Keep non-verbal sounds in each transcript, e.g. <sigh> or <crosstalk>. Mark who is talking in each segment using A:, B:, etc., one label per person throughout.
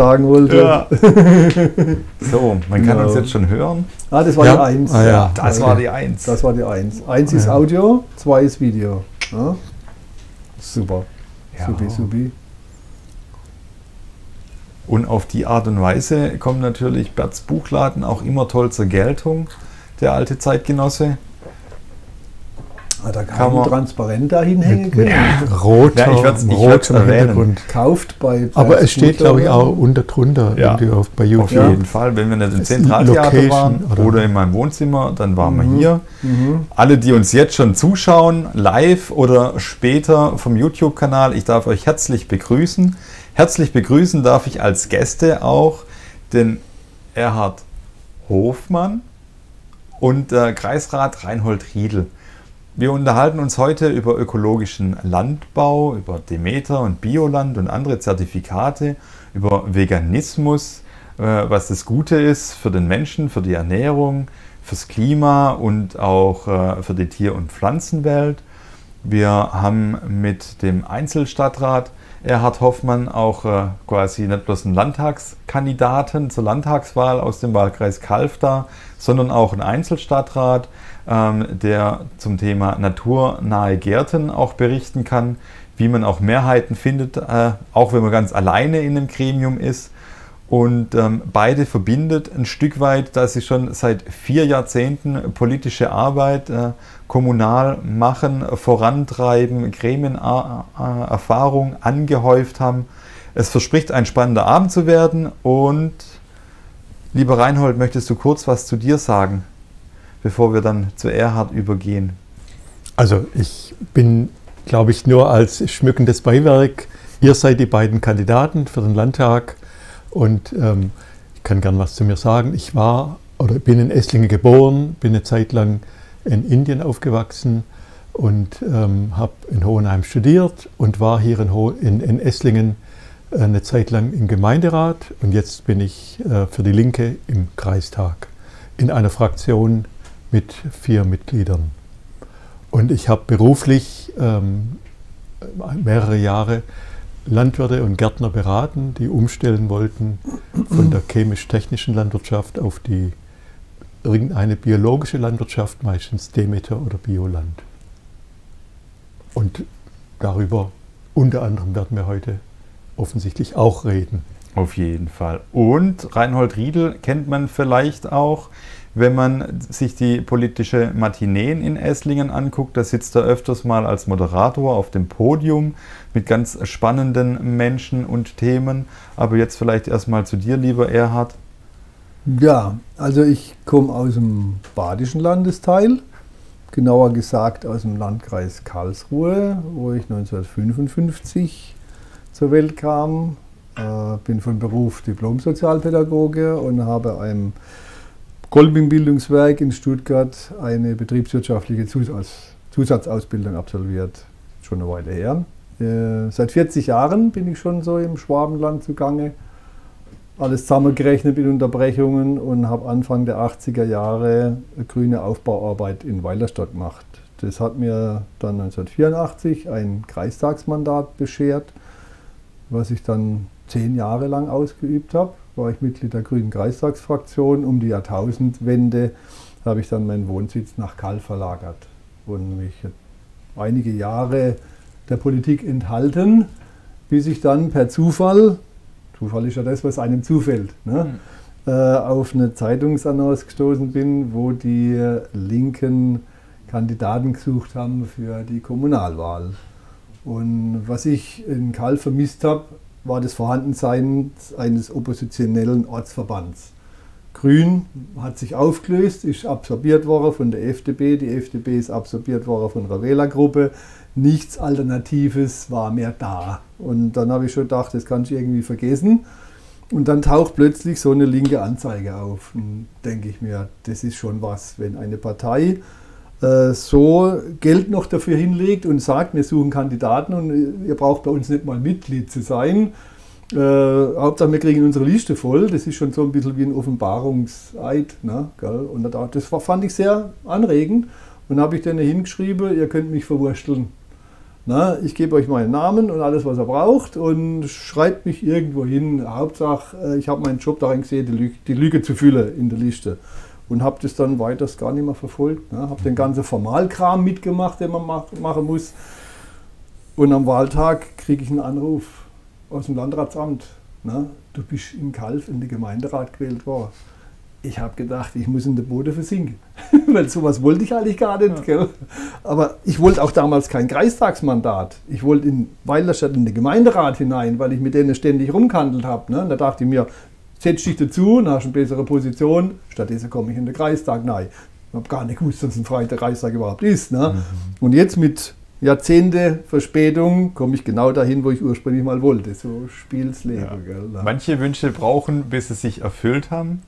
A: sagen wollte.
B: Ja. <laughs> so, man kann
A: Genau.
B: uns jetzt schon hören.
A: Ah, das war
C: Ja.
A: die 1.
C: Ah, ja.
B: Das war die Eins.
A: Das war die 1. 1 ist
C: Ja.
A: Audio, 2 ist Video. Ja? Super.
B: Ja.
A: Supi, supi.
B: Und auf die Art und Weise kommt natürlich Berts Buchladen auch immer toll zur Geltung, der alte Zeitgenosse.
A: Hat er
B: man-
A: Transparent da hinhängen können?
C: Roter,
B: Ja, ich werd's- ich werd's.
C: Hintergrund.
A: Kauft bei.
C: Aber
A: bei
C: es steht, glaube ich, auch unter drunter
B: Ja.
C: auf, bei
B: Auf
C: YouTube.
A: Ja.
B: jeden Fall. Wenn wir nicht im
C: Es-
B: Zentraltheater
C: Location
B: waren oder,
C: oder-
B: in meinem Wohnzimmer, dann waren wir
A: Mhm.
B: hier.
A: Mhm.
B: Alle, die uns jetzt schon zuschauen, live oder später vom YouTube-Kanal, ich darf euch herzlich begrüßen. Herzlich begrüßen darf ich als Gäste auch den Erhard Hofmann und der Kreisrat Reinhold Riedel. Wir unterhalten uns heute über ökologischen Landbau, über Demeter und Bioland und andere Zertifikate, über Veganismus, äh, was das Gute ist für den Menschen, für die Ernährung, fürs Klima und auch äh, für die Tier- und Pflanzenwelt. Wir haben mit dem Einzelstadtrat Erhard Hoffmann auch äh, quasi nicht bloß einen Landtagskandidaten zur Landtagswahl aus dem Wahlkreis Kalf da, sondern auch einen Einzelstadtrat, der zum Thema naturnahe Gärten auch berichten kann, wie man auch Mehrheiten findet, äh, auch wenn man ganz alleine in einem Gremium ist. Und ähm, beide verbindet ein Stück weit, dass sie schon seit vier Jahrzehnten politische Arbeit äh, kommunal machen, vorantreiben, Gremienerfahrung angehäuft haben. Es verspricht ein spannender Abend zu werden. Und lieber Reinhold, möchtest du kurz was zu dir sagen, bevor wir dann zu Erhard übergehen?
C: Also ich bin, glaube ich, nur als schmückendes Beiwerk. Ihr seid die beiden Kandidaten für den Landtag und ähm, ich kann gern was zu mir sagen. Ich war oder bin in Esslingen geboren, bin eine Zeit lang in Indien aufgewachsen und ähm, habe in Hohenheim studiert und war hier in, Ho in, in Esslingen äh, eine Zeit lang im Gemeinderat und jetzt bin ich äh, für die Linke im Kreistag in einer Fraktion mit vier Mitgliedern. Und ich habe beruflich ähm, mehrere Jahre Landwirte und Gärtner beraten, die umstellen wollten von der chemisch-technischen Landwirtschaft auf die irgendeine biologische Landwirtschaft, meistens Demeter oder Bioland. Und darüber unter anderem werden wir heute offensichtlich auch reden.
B: Auf jeden Fall. Und Reinhold Riedel kennt man vielleicht auch, wenn man sich die politische Matineen in Esslingen anguckt. Da sitzt er öfters mal als Moderator auf dem Podium mit ganz spannenden Menschen und Themen. Aber jetzt vielleicht erstmal zu dir, lieber Erhard.
A: Ja, also ich komme aus dem badischen Landesteil, genauer gesagt aus dem Landkreis Karlsruhe, wo ich 1955 zur Welt kam. Äh, bin von Beruf Diplom-Sozialpädagoge und habe einem Kolbing-Bildungswerk in Stuttgart eine betriebswirtschaftliche Zusatz Zusatzausbildung absolviert. Schon eine Weile her. Äh, seit 40 Jahren bin ich schon so im Schwabenland zugange alles zusammengerechnet mit Unterbrechungen und habe Anfang der 80er Jahre grüne Aufbauarbeit in Weilerstadt gemacht. Das hat mir dann 1984 ein Kreistagsmandat beschert, was ich dann zehn Jahre lang ausgeübt habe. War ich Mitglied der Grünen Kreistagsfraktion. Um die Jahrtausendwende habe ich dann meinen Wohnsitz nach Kall verlagert und mich einige Jahre der Politik enthalten, bis ich dann per Zufall Zufall ist ja das, was einem zufällt. Ne? Äh, auf eine Zeitungsannonce gestoßen bin, wo die linken Kandidaten gesucht haben für die Kommunalwahl. Und was ich in Karl vermisst habe, war das Vorhandensein eines oppositionellen Ortsverbands. Grün hat sich aufgelöst, ist absorbiert worden von der FDP. Die FDP ist absorbiert worden von einer Wählergruppe. Nichts Alternatives war mehr da. Und dann habe ich schon gedacht, das kann ich irgendwie vergessen. Und dann taucht plötzlich so eine linke Anzeige auf. Und denke ich mir, das ist schon was, wenn eine Partei so Geld noch dafür hinlegt und sagt, wir suchen Kandidaten und ihr braucht bei uns nicht mal Mitglied zu sein. Äh, Hauptsache, wir kriegen unsere Liste voll. Das ist schon so ein bisschen wie ein Offenbarungseid. Ne? Und da, das fand ich sehr anregend. Und habe ich denen hingeschrieben, ihr könnt mich verwursteln. Na, ich gebe euch meinen Namen und alles, was er braucht und schreibt mich irgendwo hin. Hauptsache, äh, ich habe meinen Job darin gesehen, die Lüge, die Lüge zu füllen in der Liste. Und habe das dann weiters gar nicht mehr verfolgt. Ne? Habe den ganzen Formalkram mitgemacht, den man mach, machen muss. Und am Wahltag kriege ich einen Anruf aus dem Landratsamt. Ne? Du bist in Kalf in den Gemeinderat gewählt worden ich habe gedacht, ich muss in den Boden versinken. <laughs> Weil sowas wollte ich eigentlich gar nicht. Ja. Aber ich wollte auch damals kein Kreistagsmandat. Ich wollte in Weilerstadt in den Gemeinderat hinein, weil ich mit denen ständig rumkandelt habe. Ne? Da dachte ich mir, setz dich dazu, dann hast du eine bessere Position. Stattdessen komme ich in den Kreistag. Nein, ich habe gar nicht gewusst, dass ein freier Kreistag überhaupt ist. Ne? Mhm. Und jetzt mit Jahrzehnte Verspätung komme ich genau dahin, wo ich ursprünglich mal wollte. So spielt's Leben.
B: Ja. Manche Wünsche brauchen, bis sie sich erfüllt haben.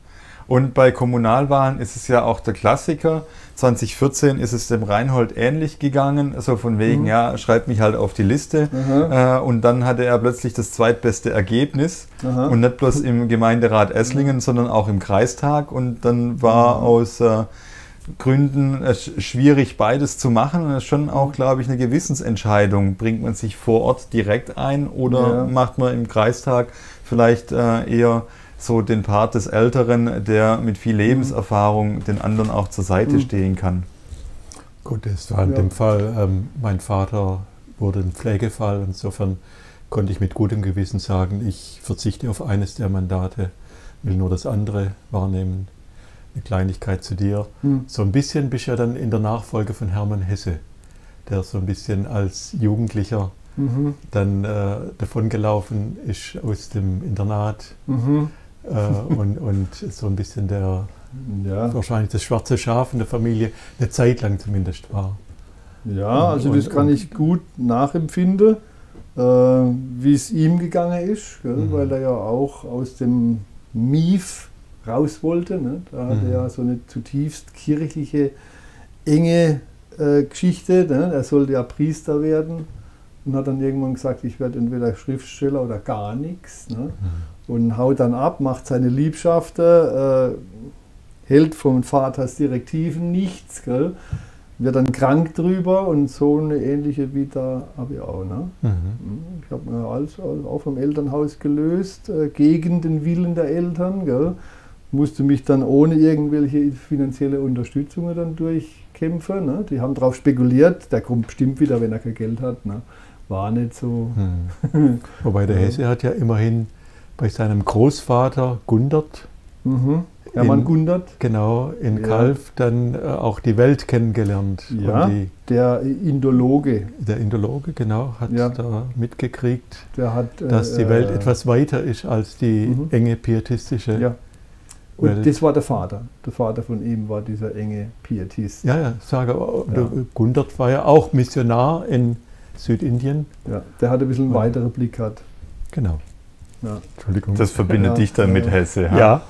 B: Und bei Kommunalwahlen ist es ja auch der Klassiker. 2014 ist es dem Reinhold ähnlich gegangen, so von wegen, mhm. ja, schreibt mich halt auf die Liste. Äh, und dann hatte er plötzlich das zweitbeste Ergebnis. Aha. Und nicht bloß im Gemeinderat Esslingen, mhm. sondern auch im Kreistag. Und dann war mhm. aus äh, Gründen äh, schwierig, beides zu machen. Und das ist schon auch, glaube ich, eine Gewissensentscheidung. Bringt man sich vor Ort direkt ein oder ja. macht man im Kreistag vielleicht äh, eher so den Part des Älteren, der mit viel Lebenserfahrung den anderen auch zur Seite mhm. stehen kann.
C: Gut, das war in ja. dem Fall, ähm, mein Vater wurde ein Pflegefall, insofern konnte ich mit gutem Gewissen sagen, ich verzichte auf eines der Mandate, will nur das andere wahrnehmen. Eine Kleinigkeit zu dir. Mhm. So ein bisschen bist du ja dann in der Nachfolge von Hermann Hesse, der so ein bisschen als Jugendlicher mhm. dann äh, davongelaufen ist aus dem Internat. Mhm und, und so ein bisschen der, <laughs> ja. wahrscheinlich das schwarze Schaf in der Familie, eine Zeit lang zumindest war.
A: Ja, also und, das kann ich gut nachempfinden, äh, wie es ihm gegangen ist, gell, mhm. weil er ja auch aus dem Mief raus wollte. Ne? Da hat mhm. er ja so eine zutiefst kirchliche, enge äh, Geschichte. Ne? Er sollte ja Priester werden und hat dann irgendwann gesagt, ich werde entweder Schriftsteller oder gar nichts. Ne? Mhm und haut dann ab, macht seine Liebschaften, äh, hält vom Vaters Direktiven nichts, gell? wird dann krank drüber und so eine ähnliche Vita habe ich auch. Ne? Mhm. mhm. Ich habe mir alles auch vom Elternhaus gelöst, äh, gegen den Willen der Eltern. Gell? Musste mich dann ohne irgendwelche finanzielle Unterstützung dann durchkämpfen. Ne? Die haben darauf spekuliert, der kommt bestimmt wieder, wenn er kein Geld hat. Ne? War nicht so.
C: Mhm. <laughs> Wobei der Hesse hat ja immerhin bei seinem Großvater Gundert.
A: Mhm. Hermann in, Gundert.
C: Genau, in ja. Kalf dann äh, auch die Welt kennengelernt.
A: Ja, die, der Indologe.
C: Der Indologe, genau, hat ja. da mitgekriegt,
A: hat,
C: äh, dass die Welt äh, etwas weiter ist als die mhm. enge pietistische
A: ja. Und Welt. das war der Vater. Der Vater von ihm war dieser enge Pietist.
C: Ja, ja, sage, ja. Gundert war ja auch Missionar in Südindien.
A: Ja, der hat ein bisschen einen weiteren Blick gehabt.
C: Genau.
B: Ja. Entschuldigung. Das verbindet ja, dich dann ja. mit Hesse.
C: Ja.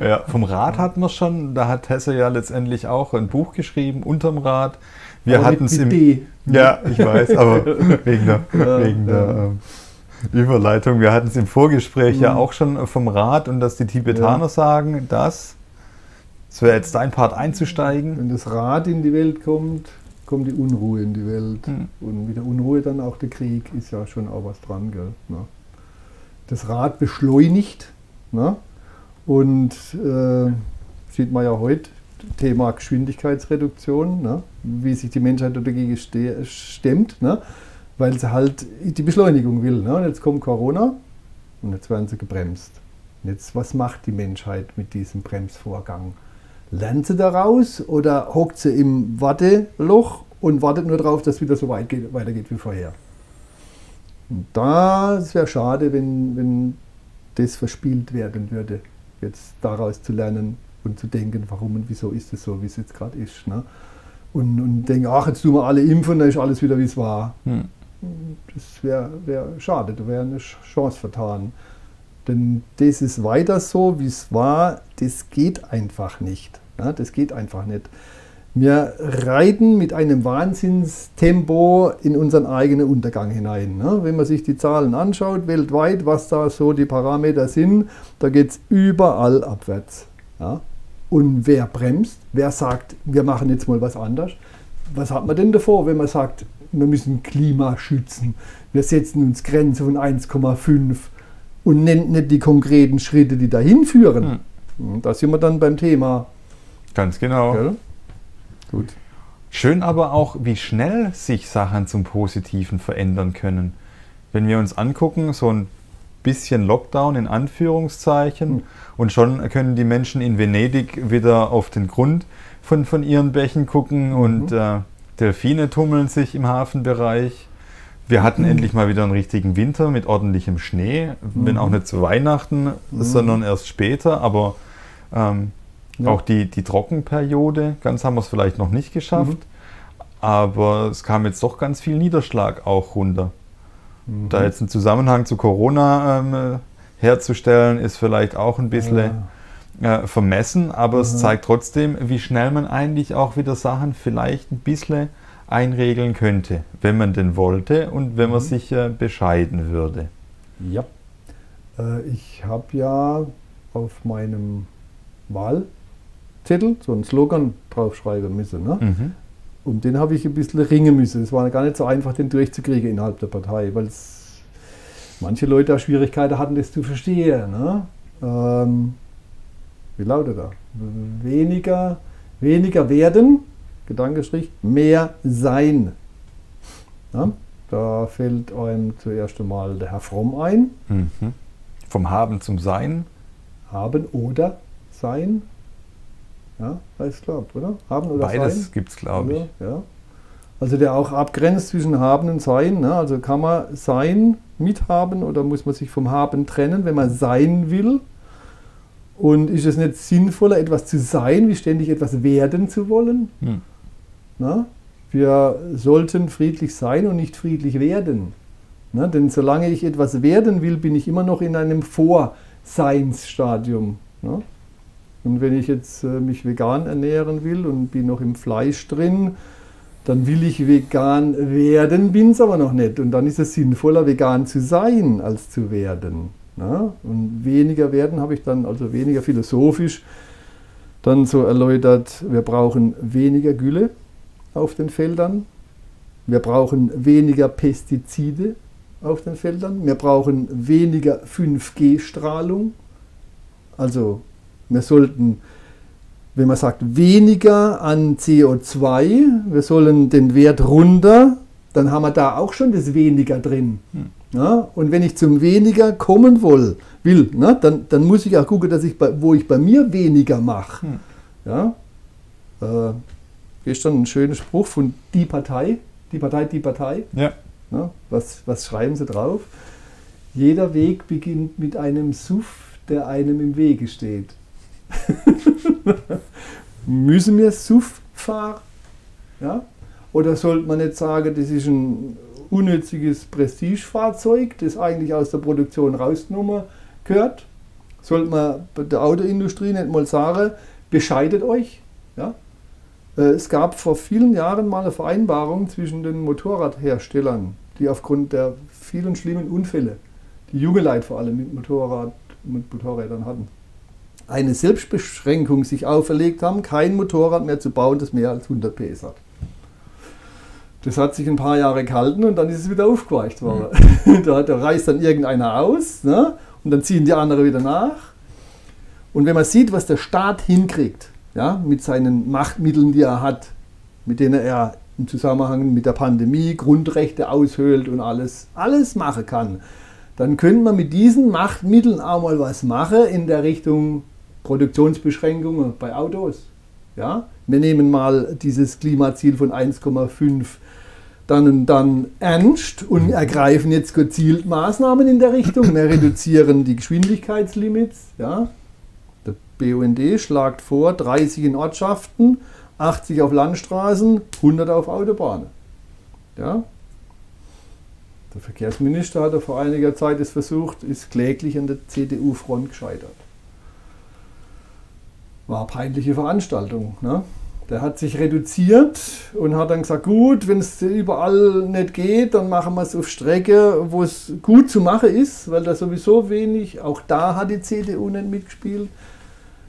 B: ja. <laughs> Vom Rad hatten wir schon. Da hat Hesse ja letztendlich auch ein Buch geschrieben, unterm Rad. Wir hatten es im. D. Ja, ich weiß, aber <laughs> wegen der, wegen der äh, Überleitung. Wir hatten es im Vorgespräch mhm. ja auch schon vom Rad und dass die Tibetaner sagen, dass. Es wäre jetzt dein Part einzusteigen.
A: Wenn das Rad in die Welt kommt, kommt die Unruhe in die Welt. Mhm. Und mit der Unruhe dann auch der Krieg, ist ja schon auch was dran, gell? Ja das Rad beschleunigt. Ne? Und äh, sieht man ja heute, Thema Geschwindigkeitsreduktion, ne? wie sich die Menschheit dagegen stemmt, ne? weil sie halt die Beschleunigung will. Ne? Und jetzt kommt Corona und jetzt werden sie gebremst. Und jetzt, was macht die Menschheit mit diesem Bremsvorgang? Lernt sie daraus oder hockt sie im Warteloch und wartet nur darauf, dass es wieder so weit geht, weitergeht wie vorher? Und das wäre schade, wenn, wenn das verspielt werden würde, jetzt daraus zu lernen und zu denken, warum und wieso ist es so, wie es jetzt gerade ist. Ne? Und, und denken, ach, jetzt tun wir alle impfen, dann ist alles wieder, wie es war. Hm. Das wäre wär schade, da wäre eine Chance vertan. Denn das ist weiter so, wie es war, das geht einfach nicht. Ne? Das geht einfach nicht. Wir reiten mit einem Wahnsinnstempo in unseren eigenen Untergang hinein. Ne? Wenn man sich die Zahlen anschaut, weltweit, was da so die Parameter sind, da geht es überall abwärts. Und wer bremst, wer sagt, wir machen jetzt mal was anders, was hat man denn davor, wenn man sagt, wir müssen Klima schützen. Wir setzen uns Grenze von 1,5 und nennen nicht die konkreten Schritte, die dahin führen. Hm. Da sind wir dann beim Thema.
B: Ganz genau.
A: Gell? Gut.
B: Schön aber auch, wie schnell sich Sachen zum Positiven verändern können. Wenn wir uns angucken, so ein bisschen Lockdown in Anführungszeichen
A: Mhm.
B: und schon können die Menschen in Venedig wieder auf den Grund von, von ihren Bächen gucken und äh, Delfine tummeln sich im Hafenbereich. Wir hatten endlich mal wieder einen richtigen Winter mit ordentlichem Schnee, wenn auch nicht zu Weihnachten, sondern erst später, aber ähm,
A: Ja.
B: auch die, die Trockenperiode, ganz haben wir es vielleicht noch nicht geschafft, aber es kam jetzt doch ganz viel Niederschlag auch runter. Da jetzt einen Zusammenhang zu Corona ähm, äh, herzustellen, ist vielleicht auch ein bisschen äh, vermessen, aber es zeigt trotzdem, wie schnell man eigentlich auch wieder Sachen vielleicht ein bisschen einregeln könnte, wenn man denn wollte und wenn man sich äh, bescheiden würde.
A: Ja. Äh, ich habe ja auf meinem Wahlzettel so einen Slogan draufschreiben müssen. Ne?
B: Mhm.
A: Um den habe ich ein bisschen ringen müssen. Es war gar nicht so einfach, den durchzukriegen innerhalb der Partei, weil manche Leute auch Schwierigkeiten hatten, das zu verstehen. Ne? Ähm, wie lautet er? Weniger, weniger werden, Gedankenstrich, mehr sein. Ja? Da fällt einem zuerst einmal der Herr Fromm ein.
B: Mhm. Vom Haben zum Sein.
A: Haben oder sein. Ja, weiß klar, oder? Haben oder sein.
B: Beides gibt es, glaube ich.
A: Ja, ja. Also der auch abgrenzt zwischen Haben und Sein. Ne? Also kann man Sein mithaben oder muss man sich vom Haben trennen, wenn man sein will? Und ist es nicht sinnvoller, etwas zu sein, wie ständig etwas werden zu wollen?
B: Hm.
A: Na? Wir sollten friedlich sein und nicht friedlich werden. Ne? Denn solange ich etwas werden will, bin ich immer noch in einem Vorseinsstadium. Ne? Und wenn ich jetzt äh, mich vegan ernähren will und bin noch im Fleisch drin, dann will ich vegan werden, bin es aber noch nicht. Und dann ist es sinnvoller, vegan zu sein, als zu werden. Ne? Und weniger werden habe ich dann, also weniger philosophisch, dann so erläutert, wir brauchen weniger Gülle auf den Feldern, wir brauchen weniger Pestizide auf den Feldern, wir brauchen weniger 5G-Strahlung. Also wir sollten, wenn man sagt, weniger an CO2, wir sollen den Wert runter, dann haben wir da auch schon das weniger drin. Ja, und wenn ich zum weniger kommen will, will ne, dann, dann muss ich auch gucken, dass ich bei, wo ich bei mir weniger mache.
B: Hm.
A: Ja, äh, gestern ein schöner Spruch von Die Partei, die Partei, die Partei.
B: Ja.
A: Ne, was, was schreiben sie drauf? Jeder Weg beginnt mit einem Suff, der einem im Wege steht. <laughs> Müssen wir Suff fahren? Ja? Oder sollte man nicht sagen, das ist ein unnütziges Prestigefahrzeug, das eigentlich aus der Produktion rausgenommen gehört? Sollte man der Autoindustrie nicht mal sagen, bescheidet euch? Ja? Äh, Es gab vor vielen Jahren mal eine Vereinbarung zwischen den Motorradherstellern, die aufgrund der vielen schlimmen Unfälle, die junge Leute vor allem mit, Motorrad, mit Motorrädern hatten, eine Selbstbeschränkung sich auferlegt haben, kein Motorrad mehr zu bauen, das mehr als 100 PS hat. Das hat sich ein paar Jahre gehalten und dann ist es wieder aufgeweicht worden. <laughs> da, da reißt dann irgendeiner aus ne? und dann ziehen die anderen wieder nach. Und wenn man sieht, was der Staat hinkriegt, ja, mit seinen Machtmitteln, die er hat, mit denen er im Zusammenhang mit der Pandemie Grundrechte aushöhlt und alles, alles machen kann, dann könnte man mit diesen Machtmitteln auch mal was machen in der Richtung Produktionsbeschränkungen bei Autos. Ja? Wir nehmen mal dieses Klimaziel von 1,5 dann und dann ernst und ergreifen jetzt gezielt Maßnahmen in der Richtung. Wir reduzieren die Geschwindigkeitslimits. Ja? Der BUND schlagt vor 30 in Ortschaften, 80 auf Landstraßen, 100 auf Autobahnen. Ja? Der Verkehrsminister hat vor einiger Zeit es versucht, ist kläglich an der CDU-Front gescheitert. War peinliche Veranstaltung. Ne? Der hat sich reduziert und hat dann gesagt, gut, wenn es überall nicht geht, dann machen wir es auf Strecke, wo es gut zu machen ist, weil da sowieso wenig, auch da hat die CDU nicht mitgespielt,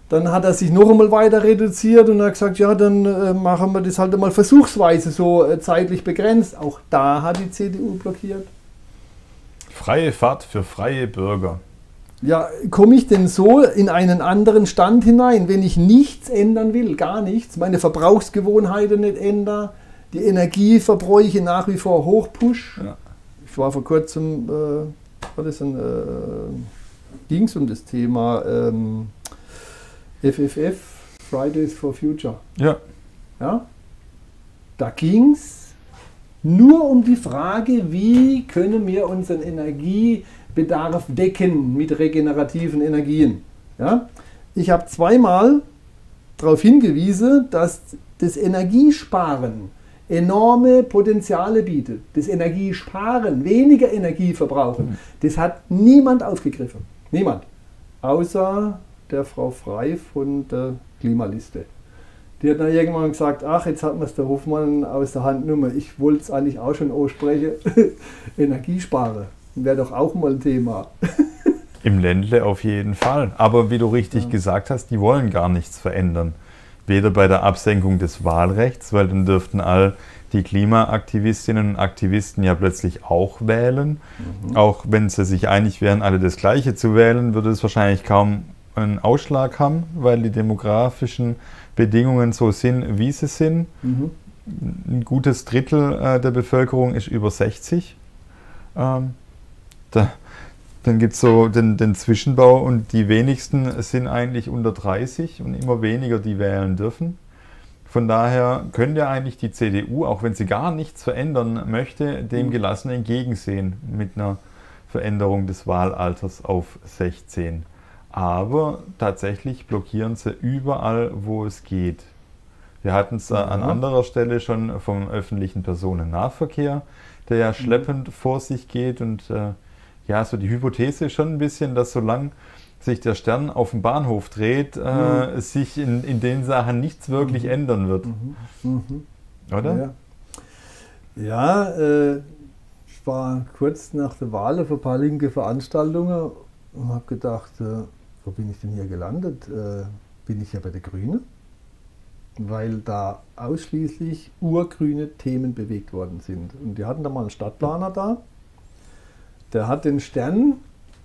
A: Dann hat er sich noch einmal weiter reduziert und hat gesagt, ja, dann äh, machen wir das halt einmal versuchsweise so äh, zeitlich begrenzt. Auch da hat die CDU blockiert.
B: Freie Fahrt für freie Bürger.
A: Ja, komme ich denn so in einen anderen Stand hinein, wenn ich nichts ändern will, gar nichts, meine Verbrauchsgewohnheiten nicht ändern, die Energieverbräuche nach wie vor hochpush?
B: Ja.
A: Ich war vor kurzem, äh, das ein, äh, ging es um das Thema ähm, FFF, Fridays for Future.
B: Ja.
A: Ja? Da ging es nur um die Frage, wie können wir unseren Energiebedarf decken mit regenerativen Energien. Ja? Ich habe zweimal darauf hingewiesen, dass das Energiesparen enorme Potenziale bietet. Das Energiesparen, weniger Energie verbrauchen, das hat niemand aufgegriffen. Niemand. Außer der Frau Frei von der Klimaliste. Die hat dann irgendwann gesagt, ach, jetzt hat man es der Hofmann aus der Hand genommen. Ich wollte es eigentlich auch schon aussprechen. <laughs> Energiesparen wäre doch auch mal ein Thema.
B: Im Ländle auf jeden Fall. Aber wie du richtig
A: Ja.
B: gesagt hast, die wollen gar nichts verändern. Weder bei der Absenkung des Wahlrechts, weil dann dürften all die Klimaaktivistinnen und Aktivisten ja plötzlich auch wählen. Auch wenn sie sich einig wären, alle das Gleiche zu wählen, würde es wahrscheinlich kaum einen Ausschlag haben, weil die demografischen Bedingungen so sind, wie sie sind.
A: Mhm.
B: Ein gutes Drittel äh, der Bevölkerung ist über 60. Ähm, da, dann gibt es so den, den Zwischenbau und die wenigsten sind eigentlich unter 30 und immer weniger, die wählen dürfen. Von daher könnte eigentlich die CDU, auch wenn sie gar nichts verändern möchte, dem gelassen entgegensehen mit einer Veränderung des Wahlalters auf 16. Aber tatsächlich blockieren sie überall, wo es geht. Wir hatten es äh, an
A: Ja.
B: anderer Stelle schon vom öffentlichen Personennahverkehr, der ja schleppend vor sich geht. Und äh, ja, so die Hypothese ist schon ein bisschen, dass solange sich der Stern auf dem Bahnhof dreht, äh, sich in, in den Sachen nichts wirklich ändern wird.
A: Mhm.
B: Oder?
A: Ja, ja äh, ich war kurz nach der Wahl auf ein paar linke Veranstaltungen und habe gedacht, äh, wo bin ich denn hier gelandet? Äh, bin ich ja bei der Grünen? Weil da ausschließlich urgrüne Themen bewegt worden sind. Und die hatten da mal einen Stadtplaner da, der hat den Stern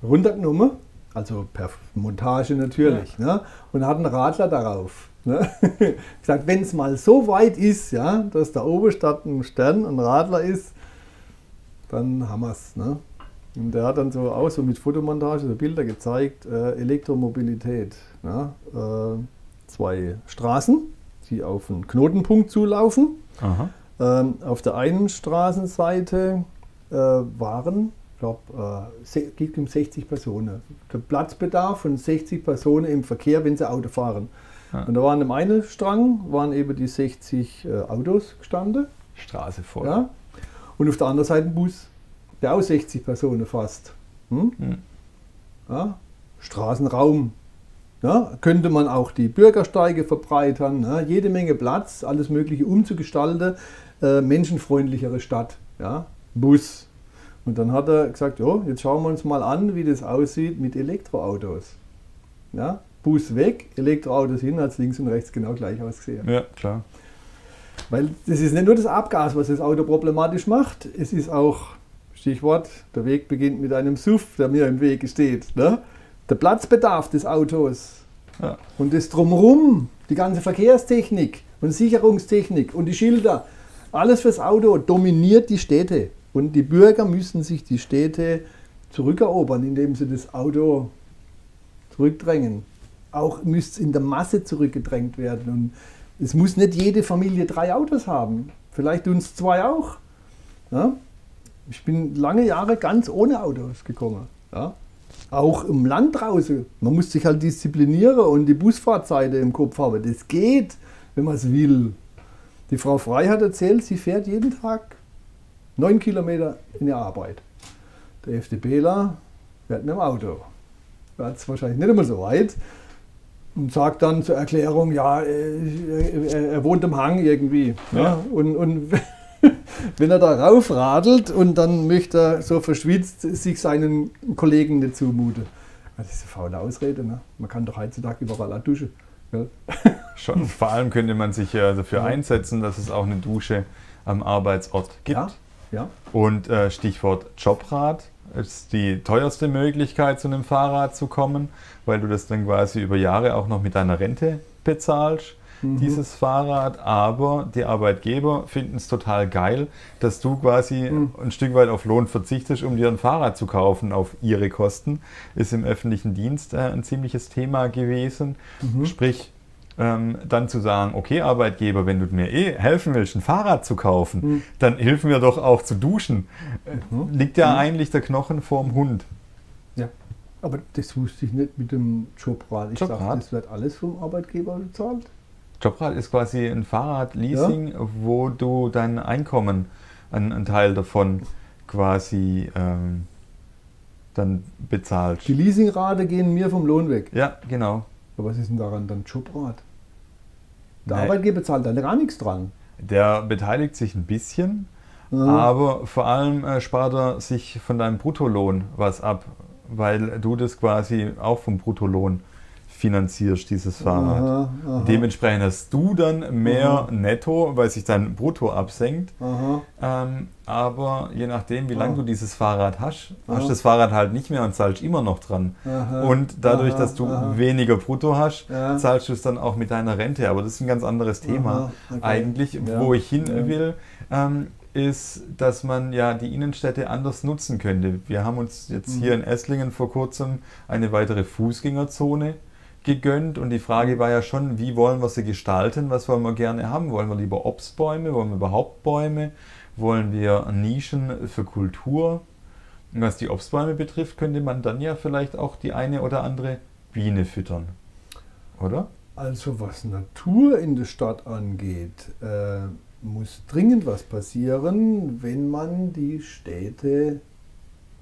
A: runtergenommen, also per Montage natürlich, ne? und hat einen Radler darauf. Ne? <laughs> gesagt, wenn es mal so weit ist, ja, dass da oben statt einem Stern ein Radler ist, dann haben wir es. Ne? Und der hat dann so auch so mit Fotomontage so Bilder gezeigt, äh, Elektromobilität. Ne? Äh, zwei Straßen, die auf einen Knotenpunkt zulaufen. Ähm, auf der einen Straßenseite äh, waren, glaube, äh, geht um 60 Personen. Der Platzbedarf von 60 Personen im Verkehr, wenn sie Auto fahren.
B: Ja.
A: Und da waren im einen Strang waren eben die 60 äh, Autos gestanden.
B: Straße voll.
A: Ja? Und auf der anderen Seite ein Bus, der auch 60 Personen fasst. Hm?
B: Hm.
A: Ja? Straßenraum. Ja? Könnte man auch die Bürgersteige verbreitern, ja? jede Menge Platz, alles Mögliche umzugestalten, äh, menschenfreundlichere Stadt. Ja? Bus. Und dann hat er gesagt, jo, jetzt schauen wir uns mal an, wie das aussieht mit Elektroautos. Ja? Bus weg, Elektroautos hin, hat es links und rechts genau gleich ausgesehen.
B: Ja, klar.
A: Weil das ist nicht nur das Abgas, was das Auto problematisch macht, es ist auch, Stichwort, der Weg beginnt mit einem SUV, der mir im Wege steht. Ne? Der Platzbedarf des Autos
B: Ja.
A: und das Drumherum, die ganze Verkehrstechnik und Sicherungstechnik und die Schilder, alles fürs Auto dominiert die Städte. Und die Bürger müssen sich die Städte zurückerobern, indem sie das Auto zurückdrängen. Auch müsste es in der Masse zurückgedrängt werden. Und es muss nicht jede Familie drei Autos haben. Vielleicht uns zwei auch. Ja? Ich bin lange Jahre ganz ohne Autos gekommen. Ja? Auch im Land draußen. Man muss sich halt disziplinieren und die Busfahrtzeiten im Kopf haben. Das geht, wenn man es will. Die Frau Frei hat erzählt, sie fährt jeden Tag neun Kilometer in die Arbeit. Der FDPler fährt mit dem Auto. Er hat es wahrscheinlich nicht immer so weit und sagt dann zur Erklärung, ja, äh, er, er wohnt im Hang irgendwie. Ja.
B: Ja.
A: Und, und <laughs> wenn er da raufradelt und dann möchte er so verschwitzt sich seinen Kollegen nicht zumuten. Das ist eine faule Ausrede. Ne? Man kann doch heutzutage überall auch duschen. Ja. <laughs>
B: Schon. Vor allem könnte man sich ja dafür
A: Ja.
B: einsetzen, dass es auch eine Dusche am Arbeitsort gibt.
A: Ja, ja.
B: Und äh, Stichwort Jobrad ist die teuerste Möglichkeit, zu einem Fahrrad zu kommen, weil du das dann quasi über Jahre auch noch mit deiner Rente bezahlst,
A: Mhm.
B: dieses Fahrrad. Aber die Arbeitgeber finden es total geil, dass du quasi
A: Mhm.
B: ein Stück weit auf Lohn verzichtest, um dir ein Fahrrad zu kaufen auf ihre Kosten. Ist im öffentlichen Dienst äh, ein ziemliches Thema gewesen.
A: Mhm.
B: Sprich, ähm, dann zu sagen, okay Arbeitgeber, wenn du mir eh helfen willst, ein Fahrrad zu kaufen,
A: Mhm.
B: dann hilf mir doch auch zu duschen. Äh,
A: Mhm.
B: Liegt ja eigentlich der Knochen vorm Hund.
A: ja. Aber das wusste ich nicht mit dem Jobrad. Ich
B: Jobrad?
A: dachte, das wird alles vom Arbeitgeber bezahlt.
B: Jobrad ist quasi ein Fahrradleasing, wo du dein Einkommen, einen, einen Teil davon quasi ähm, dann bezahlst.
A: Die Leasingrate gehen mir vom Lohn weg.
B: Ja, genau.
A: Aber was ist denn daran dann Jobrad? Der
B: Nein.
A: Arbeitgeber zahlt da gar nichts dran.
B: Der beteiligt sich ein bisschen,
A: Ja.
B: aber vor allem äh, spart er sich von deinem Bruttolohn was ab, weil du das quasi auch vom Bruttolohn finanzierst, dieses Fahrrad.
A: Aha, aha,
B: Dementsprechend hast du dann mehr
A: Aha.
B: netto, weil sich dein Brutto absenkt. Ähm, aber je nachdem, wie lange
A: Ah.
B: du dieses Fahrrad hast, hast du das Fahrrad halt nicht mehr und zahlst immer noch dran. Und dadurch, dass du weniger Brutto hast,
A: Ja.
B: zahlst du es dann auch mit deiner Rente. Aber das ist ein ganz anderes Thema.
A: Okay.
B: Eigentlich,
A: Ja.
B: wo ich hin
A: Ja.
B: will, ähm, ist, dass man ja die Innenstädte anders nutzen könnte. Wir haben uns jetzt
A: Mhm.
B: hier in Esslingen vor kurzem eine weitere Fußgängerzone gegönnt und die Frage war ja schon, wie wollen wir sie gestalten, was wollen wir gerne haben? Wollen wir lieber Obstbäume, wollen wir überhaupt Bäume, wollen wir Nischen für Kultur? Und was die Obstbäume betrifft, könnte man dann ja vielleicht auch die eine oder andere Biene füttern, oder?
A: Also was Natur in der Stadt angeht, äh, muss dringend was passieren, wenn man die Städte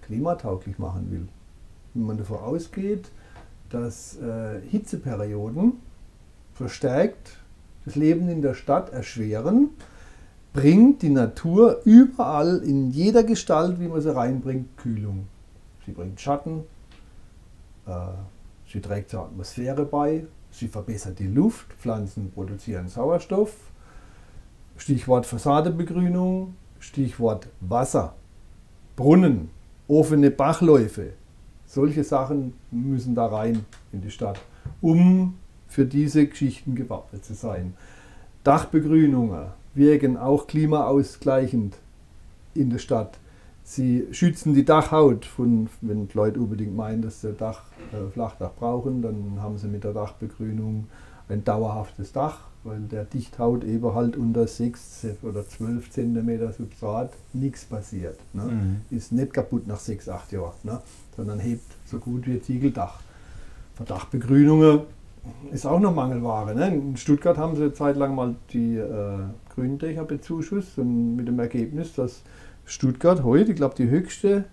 A: klimatauglich machen will. Wenn man davon ausgeht, dass äh, Hitzeperioden verstärkt das Leben in der Stadt erschweren, bringt die Natur überall in jeder Gestalt, wie man sie reinbringt, Kühlung. Sie bringt Schatten, äh, sie trägt zur Atmosphäre bei, sie verbessert die Luft, Pflanzen produzieren Sauerstoff. Stichwort Fassadebegrünung, Stichwort Wasser, Brunnen, offene Bachläufe. Solche Sachen müssen da rein in die Stadt, um für diese Geschichten gewappnet zu sein. Dachbegrünungen wirken auch klimaausgleichend in der Stadt. Sie schützen die Dachhaut, von, wenn die Leute unbedingt meinen, dass sie Dach, äh, Flachdach brauchen, dann haben sie mit der Dachbegrünung ein dauerhaftes Dach, weil der Dichthaut eben halt unter 6 oder 12 cm Substrat nichts passiert. Ne?
B: Mhm.
A: Ist nicht kaputt nach 6, 8 Jahren, ne? Sondern hebt so gut wie Ziegeldach. Für Dachbegrünungen ist auch noch Mangelware. Ne? In Stuttgart haben sie eine Zeit lang mal die äh, Gründächer bezuschusst und mit dem Ergebnis, dass Stuttgart heute, ich glaube, die höchste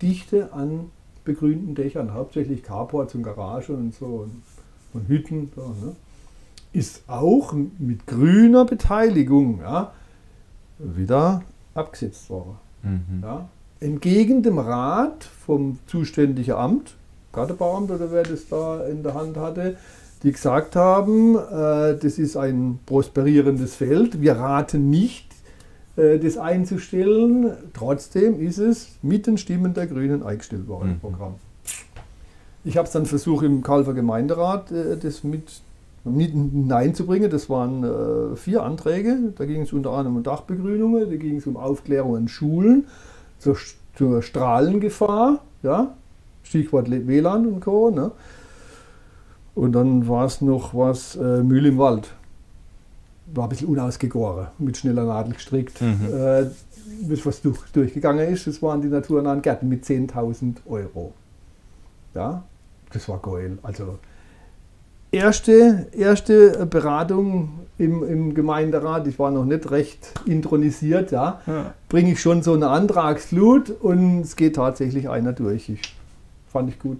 A: Dichte an begrünten Dächern, hauptsächlich Carports und Garagen und so und, und Hütten, so, ne? ist auch mit grüner Beteiligung ja, wieder abgesetzt worden.
B: Mhm.
A: Ja. Entgegen dem Rat vom zuständigen Amt, Gartebauamt oder wer das da in der Hand hatte, die gesagt haben, äh, das ist ein prosperierendes Feld, wir raten nicht, äh, das einzustellen. Trotzdem ist es mit den Stimmen der Grünen eingestellt worden,
B: Mhm.
A: Programm. Ich habe es dann versucht im Kalver Gemeinderat äh, das mit, mit hineinzubringen. Das waren äh, vier Anträge. Da ging es unter anderem um Dachbegrünungen, da ging es um Aufklärung an Schulen zur, zur Strahlengefahr, ja? Stichwort WLAN und Co. Ne? Und dann war es noch was äh, Mühl im Wald. War ein bisschen unausgegoren, mit schneller Nadel gestrickt.
B: Mhm.
A: Äh, was durch, durchgegangen ist, das waren die naturnahen Gärten mit 10.000 Euro. Ja, das war geil. Also erste, erste Beratung im, im Gemeinderat, ich war noch nicht recht intronisiert, ja,
B: Ja.
A: bringe ich schon so eine Antragsflut und es geht tatsächlich einer durch. Ich, fand ich gut.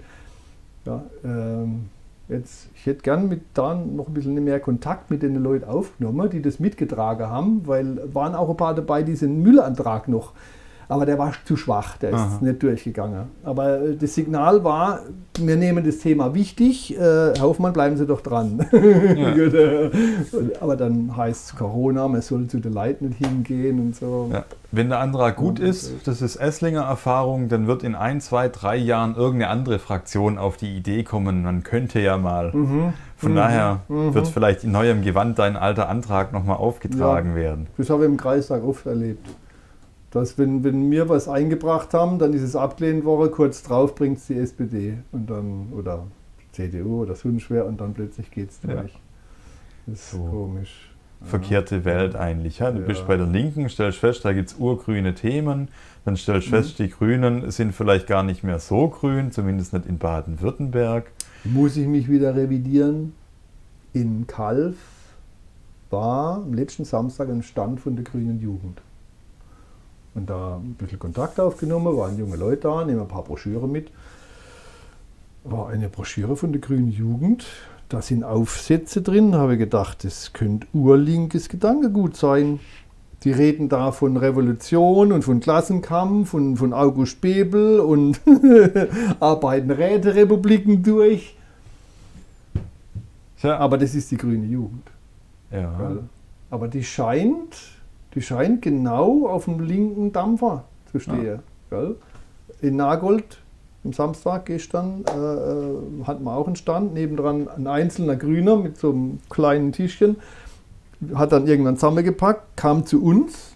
A: Ja, ähm, jetzt, ich hätte gern mit da noch ein bisschen mehr Kontakt mit den Leuten aufgenommen, die das mitgetragen haben, weil waren auch ein paar dabei, die den Müllantrag noch Aber der war zu schwach, der ist
B: Aha.
A: nicht durchgegangen. Aber äh, das Signal war, wir nehmen das Thema wichtig, äh, Herr Hoffmann, bleiben Sie doch dran. <laughs>
B: Ja.
A: Äh, aber dann heißt es Corona, man soll zu den Leuten nicht hingehen und so.
B: Ja. Wenn der Antrag gut ist, das ist Esslinger Erfahrung, dann wird in ein, zwei, drei Jahren irgendeine andere Fraktion auf die Idee kommen, man könnte ja mal.
A: Mhm.
B: Von
A: Mhm.
B: daher
A: Mhm.
B: wird vielleicht in neuem Gewand dein alter Antrag nochmal aufgetragen
A: Ja.
B: werden.
A: Das habe ich im Kreistag oft erlebt. Dass, wenn, wenn wir was eingebracht haben, dann ist es abgelehnt worden, kurz drauf bringt es die SPD und dann, oder CDU oder sonst wer und dann plötzlich geht es
B: Ja.
A: durch. Das ist
B: So.
A: komisch.
B: Verkehrte Welt eigentlich. Ja? Du
A: Ja.
B: bist bei der Linken, stellst fest, da gibt es urgrüne Themen, dann stellst
A: Mhm.
B: fest, die Grünen sind vielleicht gar nicht mehr so grün, zumindest nicht in Baden-Württemberg.
A: Muss ich mich wieder revidieren? In Kalf war am letzten Samstag ein Stand von der Grünen Jugend. Und da ein bisschen Kontakt aufgenommen, waren junge Leute da, nehmen ein paar Broschüren mit. War eine Broschüre von der Grünen Jugend. Da sind Aufsätze drin, habe ich gedacht, das könnte urlinkes Gedankengut sein. Die reden da von Revolution und von Klassenkampf und von August Bebel und <laughs> arbeiten Räterepubliken durch.
B: Tja,
A: Aber das ist die grüne Jugend.
B: ja.
A: Aber die scheint, die scheint genau auf dem linken Dampfer zu stehen. Gell? In Nagold am Samstag gestern äh, äh, hatten wir auch einen Stand, nebendran ein einzelner Grüner mit so einem kleinen Tischchen, hat dann irgendwann zusammengepackt, kam zu uns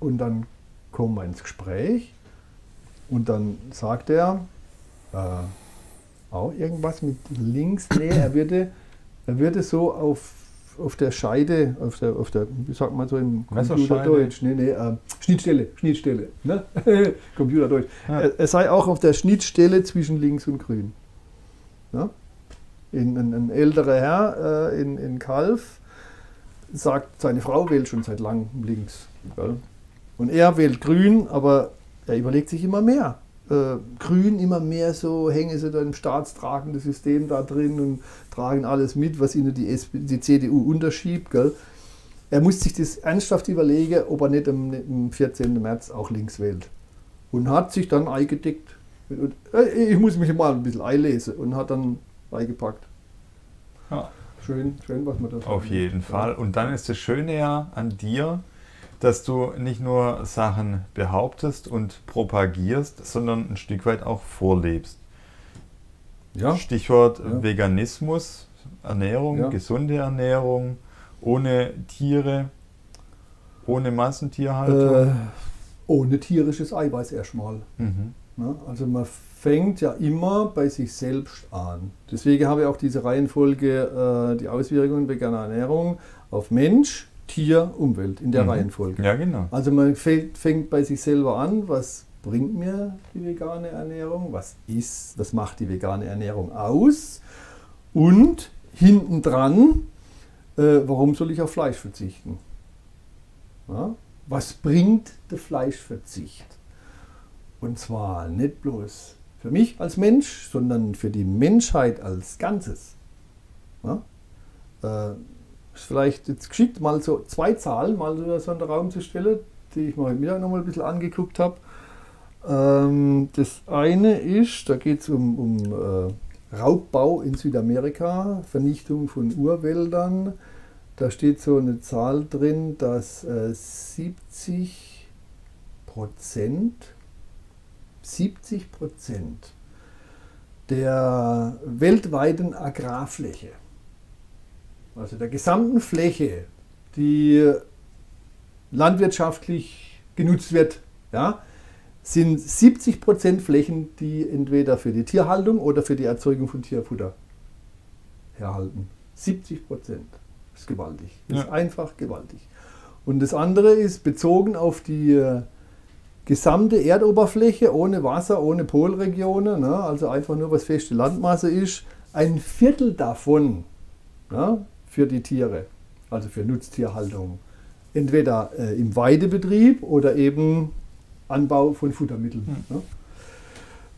A: und dann kommen wir ins Gespräch und dann sagt er äh, auch irgendwas mit links, nee, er würde, er würde so auf, auf der Scheide, auf der, auf der, wie sagt man so im? Computerdeutsch, nee, nee, äh, Schnittstelle, Schnittstelle, ne? <laughs> Computerdeutsch.
B: Ja.
A: Er, er sei auch auf der Schnittstelle zwischen links und grün. Ja? In, ein, ein älterer Herr äh, in, in Kalf sagt, seine Frau wählt schon seit langem links. Gell? Und er wählt grün, aber er überlegt sich immer mehr. Äh, grün immer mehr so, hängen sie da im staatstragenden System da drin und tragen alles mit, was ihnen die, SP, die CDU unterschiebt. Gell? Er muss sich das ernsthaft überlegen, ob er nicht am, am 14. März auch links wählt. Und hat sich dann eingedeckt. Und, äh, Ich muss mich mal ein bisschen einlesen und hat dann eingepackt.
B: Ja.
A: Schön, schön, was man da
B: Auf jeden Fall. Und dann ist das Schöne ja an dir, dass du nicht nur Sachen behauptest und propagierst, sondern ein Stück weit auch vorlebst.
A: Ja,
B: Stichwort
A: Ja.
B: Veganismus, Ernährung,
A: Ja.
B: gesunde Ernährung, ohne Tiere, ohne Massentierhaltung.
A: äh, ohne tierisches Eiweiß erstmal.
B: Mhm.
A: Ne? Also man fängt ja immer bei sich selbst an. Deswegen habe ich auch diese Reihenfolge, äh, die Auswirkungen veganer Ernährung auf Mensch, Tier, Umwelt in der
B: Mhm.
A: Reihenfolge.
B: Ja, genau.
A: Also man fängt, fängt bei sich selber an, was bringt mir die vegane Ernährung, was ist, was macht die vegane Ernährung aus und hinten dran, äh, warum soll ich auf Fleisch verzichten? Ja? Was bringt der Fleischverzicht? Und zwar nicht bloß für mich als Mensch, sondern für die Menschheit als Ganzes. Ja? Äh, ist vielleicht jetzt geschickt, mal so zwei Zahlen mal so in den Raum zu stellen, die ich mir heute Mittag noch mal ein bisschen angeguckt habe. Ähm, das eine ist, da geht es um, um äh, Raubbau in Südamerika, Vernichtung von Urwäldern. Da steht so eine Zahl drin, dass äh, 70 Prozent, 70 Prozent der weltweiten Agrarfläche, also der gesamten Fläche, die landwirtschaftlich genutzt wird, ja, sind 70 Prozent Flächen, die entweder für die Tierhaltung oder für die Erzeugung von Tierfutter herhalten. 70 Prozent. Das ist gewaltig. Das ist
B: Ja.
A: einfach gewaltig. Und das andere ist bezogen auf die äh, gesamte Erdoberfläche ohne Wasser, ohne Polregionen, ne, also einfach nur was feste Landmasse ist, ein Viertel davon ne, für die Tiere, also für Nutztierhaltung. Entweder äh, im Weidebetrieb oder eben Anbau von Futtermitteln. Ne?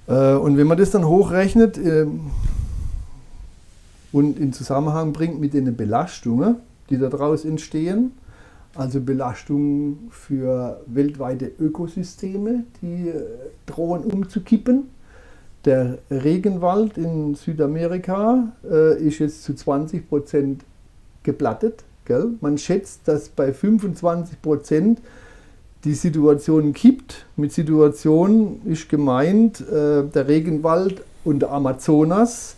A: Äh, und wenn man das dann hochrechnet ähm, und in Zusammenhang bringt mit den Belastungen, die daraus entstehen, Also Belastung für weltweite Ökosysteme, die äh, drohen umzukippen. Der Regenwald in Südamerika äh, ist jetzt zu 20 Prozent geplattet. Gell? Man schätzt, dass bei 25 Prozent die Situation kippt. Mit Situation ist gemeint äh, der Regenwald und der Amazonas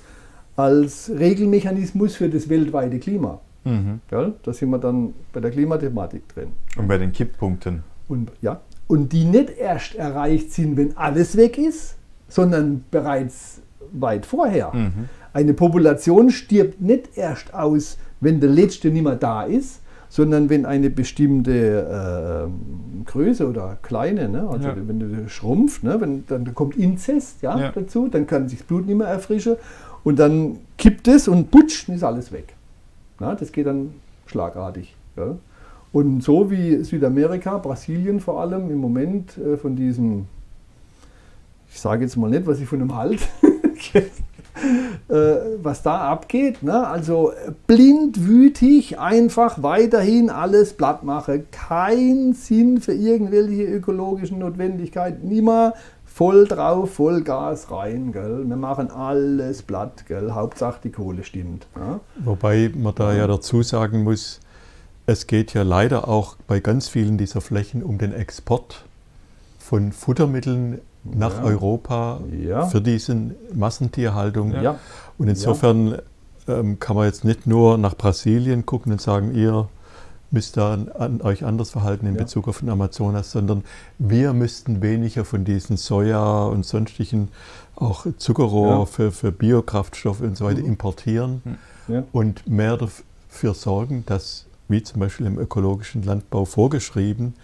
A: als Regelmechanismus für das weltweite Klima.
B: Mhm.
A: Gell? Da sind wir dann bei der Klimathematik drin.
B: Und bei den Kipppunkten.
A: Und, ja, und die nicht erst erreicht sind, wenn alles weg ist, sondern bereits weit vorher.
B: Mhm.
A: Eine Population stirbt nicht erst aus, wenn der Letzte nicht mehr da ist, sondern wenn eine bestimmte äh, Größe oder kleine, ne, also
B: Ja.
A: wenn du schrumpft, ne, wenn, dann kommt Inzest ja,
B: Ja.
A: dazu, dann kann sich das Blut nicht mehr erfrischen und dann kippt es und putsch, ist alles weg. Na, das geht dann schlagartig. Ja. Und so wie Südamerika, Brasilien vor allem im Moment äh, von diesem, ich sage jetzt mal nicht, was ich von dem halt, <laughs> was da abgeht. Ne? Also äh, blindwütig einfach weiterhin alles platt mache. Kein Sinn für irgendwelche ökologischen Notwendigkeiten. Immer voll drauf, voll Gas rein. Gell? Wir machen alles platt. Gell? Hauptsache die Kohle stimmt. Ja?
C: Wobei man da ja dazu sagen muss, es geht ja leider auch bei ganz vielen dieser Flächen um den Export von Futtermitteln nach
A: Ja.
C: Europa
A: Ja.
C: für diese Massentierhaltung.
A: Ja.
C: Und insofern ähm, kann man jetzt nicht nur nach Brasilien gucken und sagen, ihr müsst da an, an euch anders verhalten in. Bezug auf den Amazonas, sondern wir müssten weniger von diesen Soja und sonstigen auch Zuckerrohr für, für Biokraftstoffe und so weiter
A: Mhm.
C: importieren
A: Ja.
C: und mehr dafür sorgen, dass, wie zum Beispiel im ökologischen Landbau vorgeschrieben,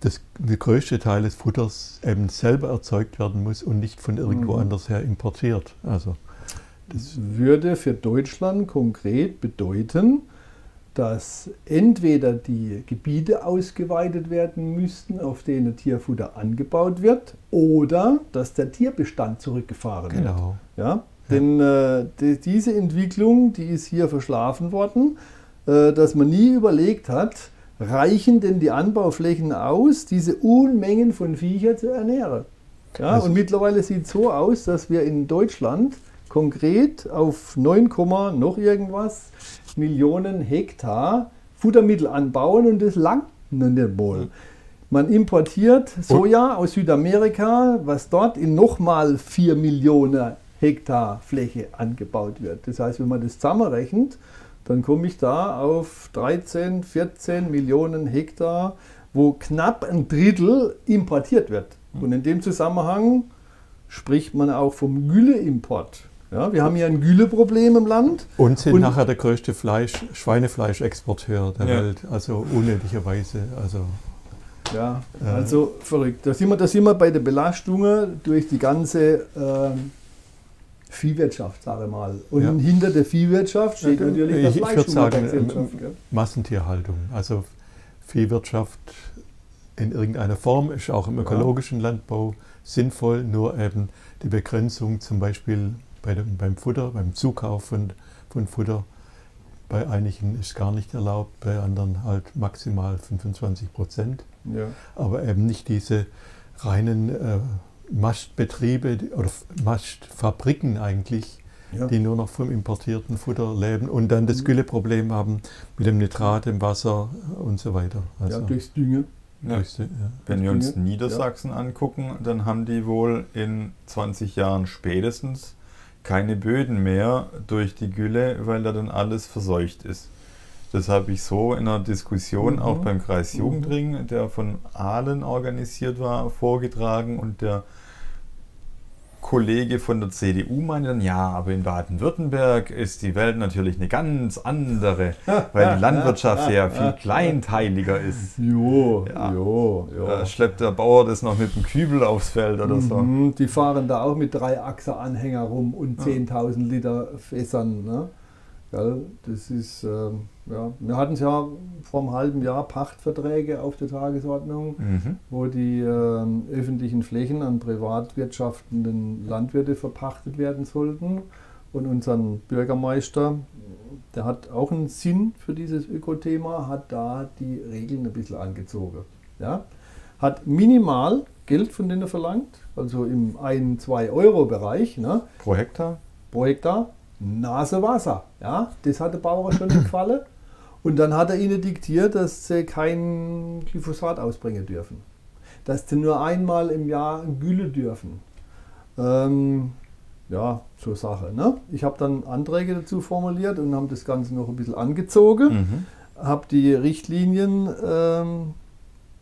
C: dass der größte Teil des Futters eben selber erzeugt werden muss und nicht von irgendwo
A: Mhm.
C: anders her importiert. Also
A: Das würde für Deutschland konkret bedeuten, dass entweder die Gebiete ausgeweitet werden müssten, auf denen Tierfutter angebaut wird, oder dass der Tierbestand zurückgefahren wird.
C: genau.
A: Ja? Denn äh, die, diese Entwicklung, die ist hier verschlafen worden, äh, dass man nie überlegt hat, reichen denn die Anbauflächen aus, diese Unmengen von Viecher zu ernähren. Ja,
C: Also-
A: und mittlerweile sieht es so aus, dass wir in Deutschland konkret auf 9, Komma noch irgendwas Millionen Hektar Futtermittel anbauen und das langt nicht mal. Man importiert Soja aus Südamerika, was dort in nochmal 4 Millionen Hektar Fläche angebaut wird. Das heißt, wenn man das zusammenrechnet, dann komme ich da auf 13, 14 Millionen Hektar, wo knapp ein Drittel importiert wird. Und in dem Zusammenhang spricht man auch vom Gülleimport. Ja, wir haben hier ein Gülleproblem im Land.
C: Und sind
A: Und-
C: nachher der größte Fleisch, Schweinefleischexporteur der
B: Ja.
C: Welt, also unnötigerweise. Also
A: Ja,
C: Äh.
A: also verrückt. Da sind, wir, da sind wir bei den Belastungen durch die ganze ähm, Viehwirtschaft, sage ich mal. Und
C: Ja.
A: hinter der Viehwirtschaft steht
C: Ja,
A: natürlich
C: ich-
A: das
C: ich würd sagen, ähm? Massentierhaltung, also Viehwirtschaft in irgendeiner Form ist auch im ökologischen Landbau sinnvoll, nur eben die Begrenzung zum Beispiel bei dem, beim Futter, beim Zukauf von, von Futter. Bei einigen ist gar nicht erlaubt, bei anderen halt maximal 25 Prozent.
A: Ja.
C: aber eben nicht diese reinen äh, Mastbetriebe oder F- Mastfabriken eigentlich,
A: Ja.
C: die nur noch vom importierten Futter leben und dann das
A: Mhm.
C: Gülleproblem haben mit dem Nitrat im Wasser und so weiter.
A: ja, durchs Dünge.
B: Ja.
C: durchs- ja.
B: Wenn wir uns Niedersachsen angucken, dann haben die wohl in 20 Jahren spätestens keine Böden mehr durch die Gülle, weil da dann alles verseucht ist. Das habe ich so in einer Diskussion
A: Mhm.
B: auch beim Kreis
A: Mhm.
B: Jugendring, der von Ahlen organisiert war, vorgetragen und der Kollege von der CDU meinte dann, ja, aber in Baden-Württemberg ist die Welt natürlich eine ganz andere, <laughs> weil die Landwirtschaft ja viel kleinteiliger ist.
A: Jo,
B: Ja.
A: jo, jo.
B: Da schleppt der Bauer das noch mit dem Kübel aufs Feld oder so.
A: Mhm, Die fahren da auch mit drei Achser-Anhänger rum und 10.000 Liter Fässern. Ne? Gell? Das ist, ähm, ja. Wir hatten ja vor einem halben Jahr Pachtverträge auf der Tagesordnung,
B: Mhm.
A: wo die ähm, öffentlichen Flächen an privatwirtschaftenden Landwirte verpachtet werden sollten. Und unseren Bürgermeister, der hat auch einen Sinn für dieses Ökothema, hat da die Regeln ein bisschen angezogen. Ja? Hat minimal Geld von denen verlangt, also im 1-2-Euro-Bereich ne?
B: Pro Hektar?
A: pro Hektar, Nase Wasser. Ja? Das hat der Bauer schon gefallen. Und dann hat er ihnen diktiert, dass sie kein Glyphosat ausbringen dürfen. Dass sie nur einmal im Jahr Gülle dürfen. Ähm, ja, so Sache. Ne? Ich habe dann Anträge dazu formuliert und habe das Ganze noch ein bisschen angezogen.
B: Mhm.
A: Habe die Richtlinien, ähm,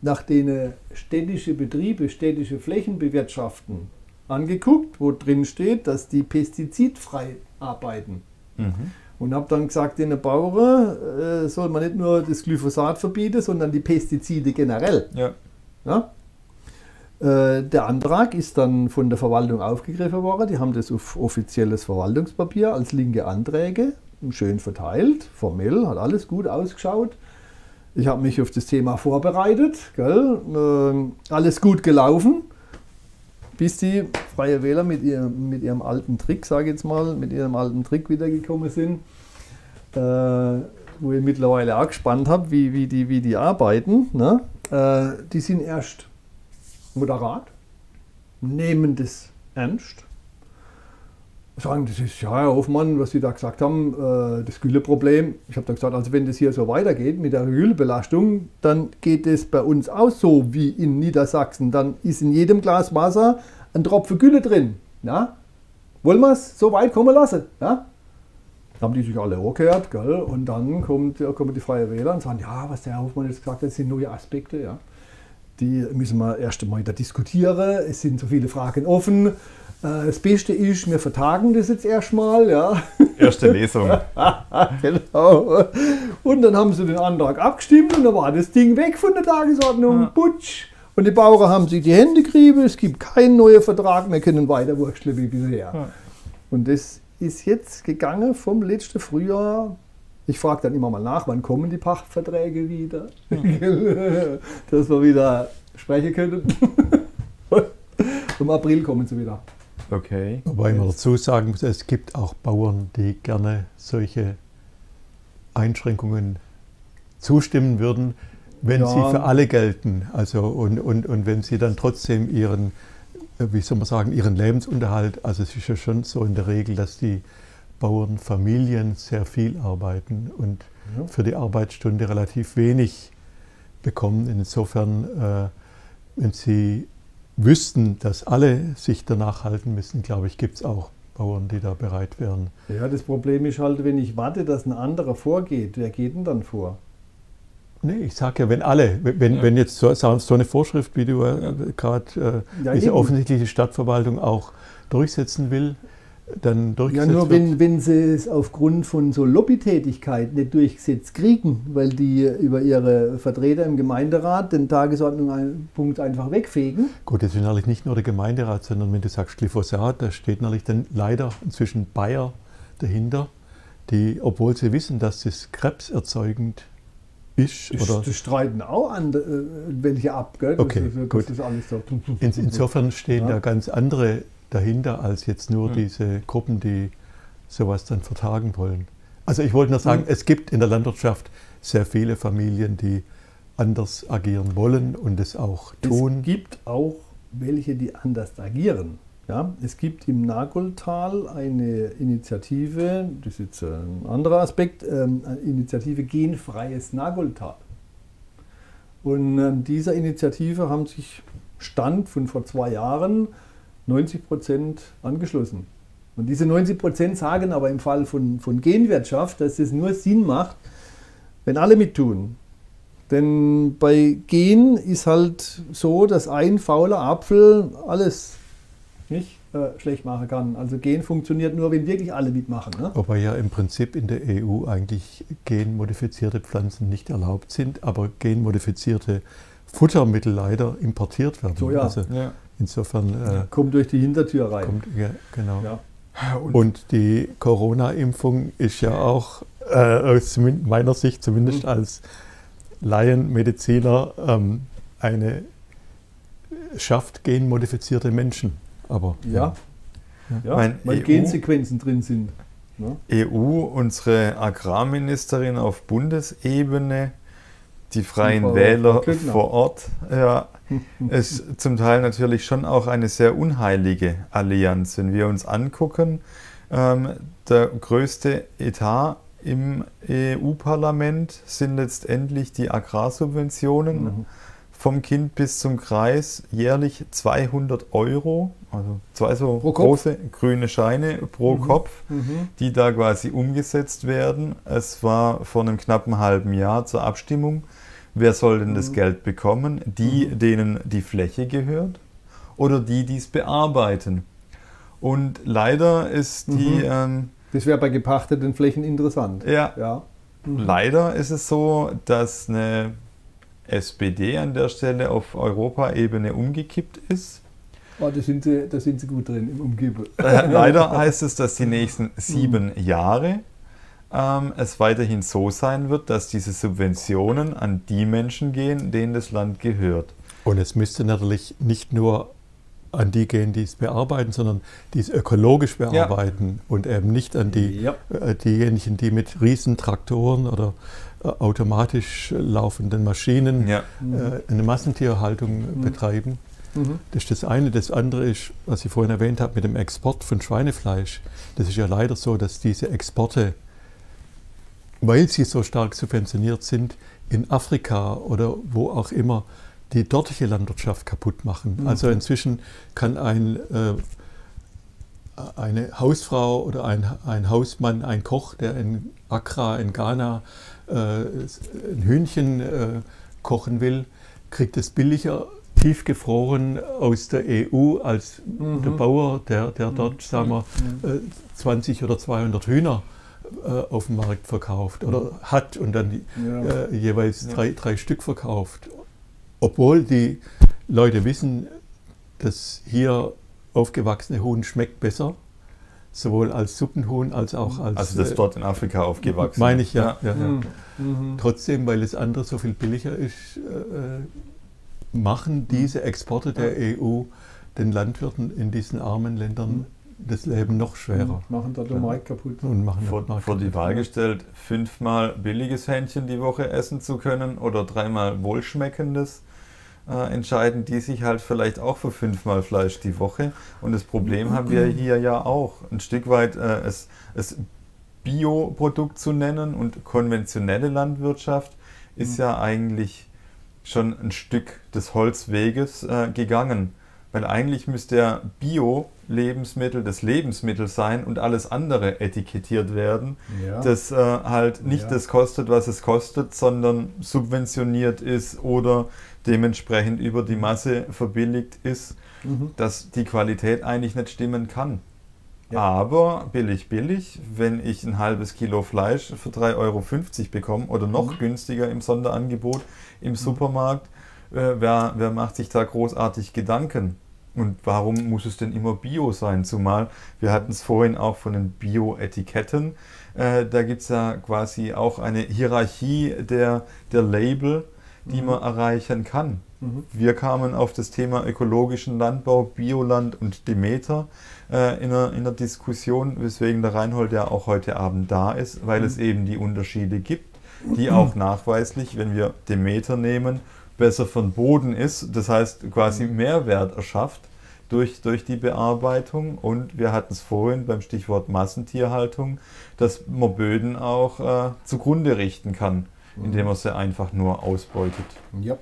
A: nach denen städtische Betriebe, städtische Flächen bewirtschaften, angeguckt, wo drin steht, dass die pestizidfrei arbeiten.
B: Mhm.
A: Und habe dann gesagt, den Bauern äh, soll man nicht nur das Glyphosat verbieten, sondern die Pestizide generell.
B: Ja.
A: Ja? Äh, der Antrag ist dann von der Verwaltung aufgegriffen worden. Die haben das auf offizielles Verwaltungspapier als linke Anträge schön verteilt, formell, hat alles gut ausgeschaut. Ich habe mich auf das Thema vorbereitet? Ähm, alles gut gelaufen, bis die Freie Wähler mit, ihr, mit ihrem alten Trick, sage ich jetzt mal, mit ihrem alten Trick wiedergekommen sind, äh, wo ich mittlerweile auch gespannt habe, wie, wie, die, wie die arbeiten. Ne? Äh, die sind erst moderat, nehmen das ernst, sagen, das ist ja, Herr Hofmann, was Sie da gesagt haben, äh, das Gülleproblem. Ich habe da gesagt, also wenn das hier so weitergeht mit der Güllebelastung, dann geht es bei uns auch so wie in Niedersachsen. Dann ist in jedem Glas Wasser ein Tropfen Gülle drin. Ja? Wollen wir es so weit kommen lassen? Ja? Haben die sich alle angehört, gell? Und dann kommt, ja, kommen die Freie Wähler und sagen, ja, was der Herr Hofmann jetzt gesagt hat, sind neue Aspekte, ja. Die müssen wir erst einmal da diskutieren. Es sind so viele Fragen offen. Äh, Das Beste ist, wir vertagen das jetzt erstmal, ja.
B: Erste Lesung. <laughs>
A: genau. Und dann haben sie den Antrag abgestimmt und dann war das Ding weg von der Tagesordnung.
B: Ja.
A: Putsch. Und die Bauern haben sich die Hände gerieben, es gibt keinen neuen Vertrag, wir können weiter wursteln wie bisher.
B: Ja.
A: Und das ist jetzt gegangen vom letzten Frühjahr. Ich frage dann immer mal nach, wann kommen die Pachtverträge wieder, <laughs> dass wir wieder sprechen können. <laughs> Im April kommen sie wieder.
B: Okay.
C: Wobei man dazu sagen muss, es gibt auch Bauern, die gerne solche Einschränkungen zustimmen würden, wenn
A: Ja.
C: sie für alle gelten. Also und, und, und wenn sie dann trotzdem ihren, äh, wie soll man sagen, ihren Lebensunterhalt, also es ist ja schon so in der Regel, dass die Bauernfamilien sehr viel arbeiten und
A: Ja.
C: für die Arbeitsstunde relativ wenig bekommen. Insofern, äh, wenn sie wüssten, dass alle sich danach halten müssen, glaube ich, gibt es auch Bauern, die da bereit wären.
A: Ja, das Problem ist halt, wenn ich warte, dass ein anderer vorgeht, wer geht denn dann vor?
C: Nee, ich sage ja, wenn alle, wenn,
B: Ja.
C: wenn jetzt so, so eine Vorschrift, wie du äh, gerade äh,
A: Ja,
C: diese offensichtliche Stadtverwaltung auch durchsetzen will, dann
A: Ja,
C: durchgesetzt
A: nur
C: wird.
A: wenn, wenn sie es aufgrund von so Lobbytätigkeit nicht durchgesetzt kriegen, weil die über ihre Vertreter im Gemeinderat den Tagesordnungspunkt einfach wegfegen.
C: Gut, das ist natürlich nicht nur der Gemeinderat, sondern wenn du sagst Glyphosat, da steht natürlich dann leider inzwischen Bayer dahinter, die, obwohl sie wissen, dass das krebserzeugend ist,
A: Das,
C: oder
A: das streiten auch an, äh, welche ab, gell? Das
C: Okay,
A: ist, das
C: gut.
A: ist alles so.
C: In, insofern stehen
A: Ja.
C: da ganz andere dahinter als jetzt nur
B: Mhm.
C: diese Gruppen, die sowas dann vertagen wollen. Also ich wollte nur sagen,
A: Mhm.
C: es gibt in der Landwirtschaft sehr viele Familien, die anders agieren wollen und es auch tun.
A: Es gibt auch welche, die anders agieren. Ja, es gibt im Nagoldtal eine Initiative, das ist jetzt ein anderer Aspekt, ähm, eine Initiative Genfreies Nagoldtal. Und an dieser Initiative haben sich Stand von vor zwei Jahren 90 Prozent angeschlossen. Und diese 90 Prozent sagen aber im Fall von, von Genwirtschaft, dass es nur Sinn macht, wenn alle mittun. Denn bei Gen ist halt so, dass ein fauler Apfel alles nicht äh, schlecht machen kann. Also Gen funktioniert nur, wenn wirklich alle mitmachen. Ne?
C: Wobei ja im Prinzip in der EU eigentlich genmodifizierte Pflanzen nicht erlaubt sind, aber genmodifizierte Futtermittel leider importiert werden.
A: So, ja.
C: Also
B: Ja.
C: Insofern äh,
A: Kommt durch die Hintertür rein.
C: kommt, ja, genau.
A: Ja.
C: Und die Corona-Impfung ist ja auch äh, aus meiner Sicht, zumindest
A: Mhm.
C: als Laienmediziner, ähm, eine schafft genmodifizierte Menschen. Aber
A: Ja, ja.
B: Mein
A: weil
B: EU
A: Gensequenzen drin sind. Ne?
B: EU, unsere Agrarministerin auf Bundesebene, die Freien
A: Frau-
B: Wähler vor Ort, ja, <laughs> ist zum Teil natürlich schon auch eine sehr unheilige Allianz. Wenn wir uns angucken, ähm, der größte Etat im EU-Parlament sind letztendlich die Agrarsubventionen
A: Mhm.
B: Vom Kind bis zum Kreis jährlich 200 Euro, also zwei so große grüne Scheine pro Kopf,
A: Mhm.
B: die da quasi umgesetzt werden. Es war vor einem knappen halben Jahr zur Abstimmung, wer soll denn das
A: Mhm.
B: Geld bekommen? Die, denen die Fläche gehört oder die, die es bearbeiten? Und leider ist die,
A: Mhm.
B: ähm,
A: Das wäre bei gepachteten Flächen interessant.
B: ja,
A: Ja.
B: Leider ist es so, dass eine SPD an der Stelle auf Europaebene umgekippt ist.
A: Oh, da, sind sie, da sind sie gut drin im Umgeben. <laughs>
B: Äh, Leider <laughs> heißt es, dass die nächsten sieben Jahre ähm, es weiterhin so sein wird, dass diese Subventionen an die Menschen gehen, denen das Land gehört.
C: Und es müsste natürlich nicht nur an die gehen, die es bearbeiten, sondern die es ökologisch bearbeiten und eben nicht an die,
A: Ja.
C: äh, diejenigen, die mit Riesentraktoren oder äh, automatisch laufenden Maschinen
B: Ja,
C: äh, eine Massentierhaltung betreiben.
A: Mhm.
C: Das ist das eine. Das andere ist, was ich vorhin erwähnt habe, mit dem Export von Schweinefleisch. Das ist ja leider so, dass diese Exporte, weil sie so stark subventioniert sind, in Afrika oder wo auch immer die dortige Landwirtschaft kaputt machen.
A: Mhm.
C: Also inzwischen kann ein, äh, eine Hausfrau oder ein, ein Hausmann, ein Koch, der in Accra in Ghana äh, ein Hühnchen äh, kochen will, kriegt es billiger tiefgefroren aus der EU als
A: Mhm.
C: der Bauer, der, der dort, sagen wir, äh, 20 oder 200 Hühner äh, auf dem Markt verkauft oder hat und dann
A: Ja.
C: äh, jeweils drei, drei Stück verkauft. Obwohl die Leute wissen, dass hier aufgewachsene Huhn schmeckt besser, sowohl als Suppenhuhn als auch als.
B: also das
C: äh,
B: dort in Afrika aufgewachsen.
C: Meine ich ja. ja. ja.
A: Mhm. Mhm.
C: Trotzdem, weil das andere so viel billiger ist, äh, machen diese Exporte der EU den Landwirten in diesen armen Ländern das Leben noch schwerer.
A: Machen da den Markt kaputt.
C: Und machen
B: vor,
C: Markt
B: vor die
C: kaputt.
B: Wahl gestellt, fünfmal billiges Hähnchen die Woche essen zu können oder dreimal wohlschmeckendes, äh, entscheiden die sich halt vielleicht auch für fünfmal Fleisch die Woche. Und das Problem haben wir hier ja auch. Ein Stück weit äh, es, es Bioprodukt zu nennen und konventionelle Landwirtschaft ist ja eigentlich schon ein Stück des Holzweges äh, gegangen. Weil eigentlich müsste ja Bio-Lebensmittel das Lebensmittel sein und alles andere etikettiert werden,
A: Ja.
B: das äh, halt nicht
A: Ja.
B: das kostet, was es kostet, sondern subventioniert ist oder dementsprechend über die Masse verbilligt ist,
A: Mhm.
B: dass die Qualität eigentlich nicht stimmen kann.
A: Ja.
B: Aber billig, billig, wenn ich ein halbes Kilo Fleisch für 3,50 Euro bekomme oder noch
A: Mhm.
B: günstiger im Sonderangebot im Supermarkt, äh, wer, wer macht sich da großartig Gedanken? Und warum muss es denn immer Bio sein? Zumal wir hatten es vorhin auch von den Bio-Etiketten. Äh, da gibt es ja quasi auch eine Hierarchie der, der Label, die
A: Mhm.
B: man erreichen kann.
A: Mhm.
B: Wir kamen auf das Thema ökologischen Landbau, Bioland und Demeter äh, in, einer, in einer Diskussion, weswegen der Reinhold ja auch heute Abend da ist, weil es eben die Unterschiede gibt, die auch nachweislich, wenn wir Demeter nehmen, besser von Boden ist, das heißt quasi Mehrwert erschafft durch, durch die Bearbeitung. Und wir hatten es vorhin beim Stichwort Massentierhaltung, dass man Böden auch äh, zugrunde richten kann, indem man sie einfach nur ausbeutet.
A: Ja.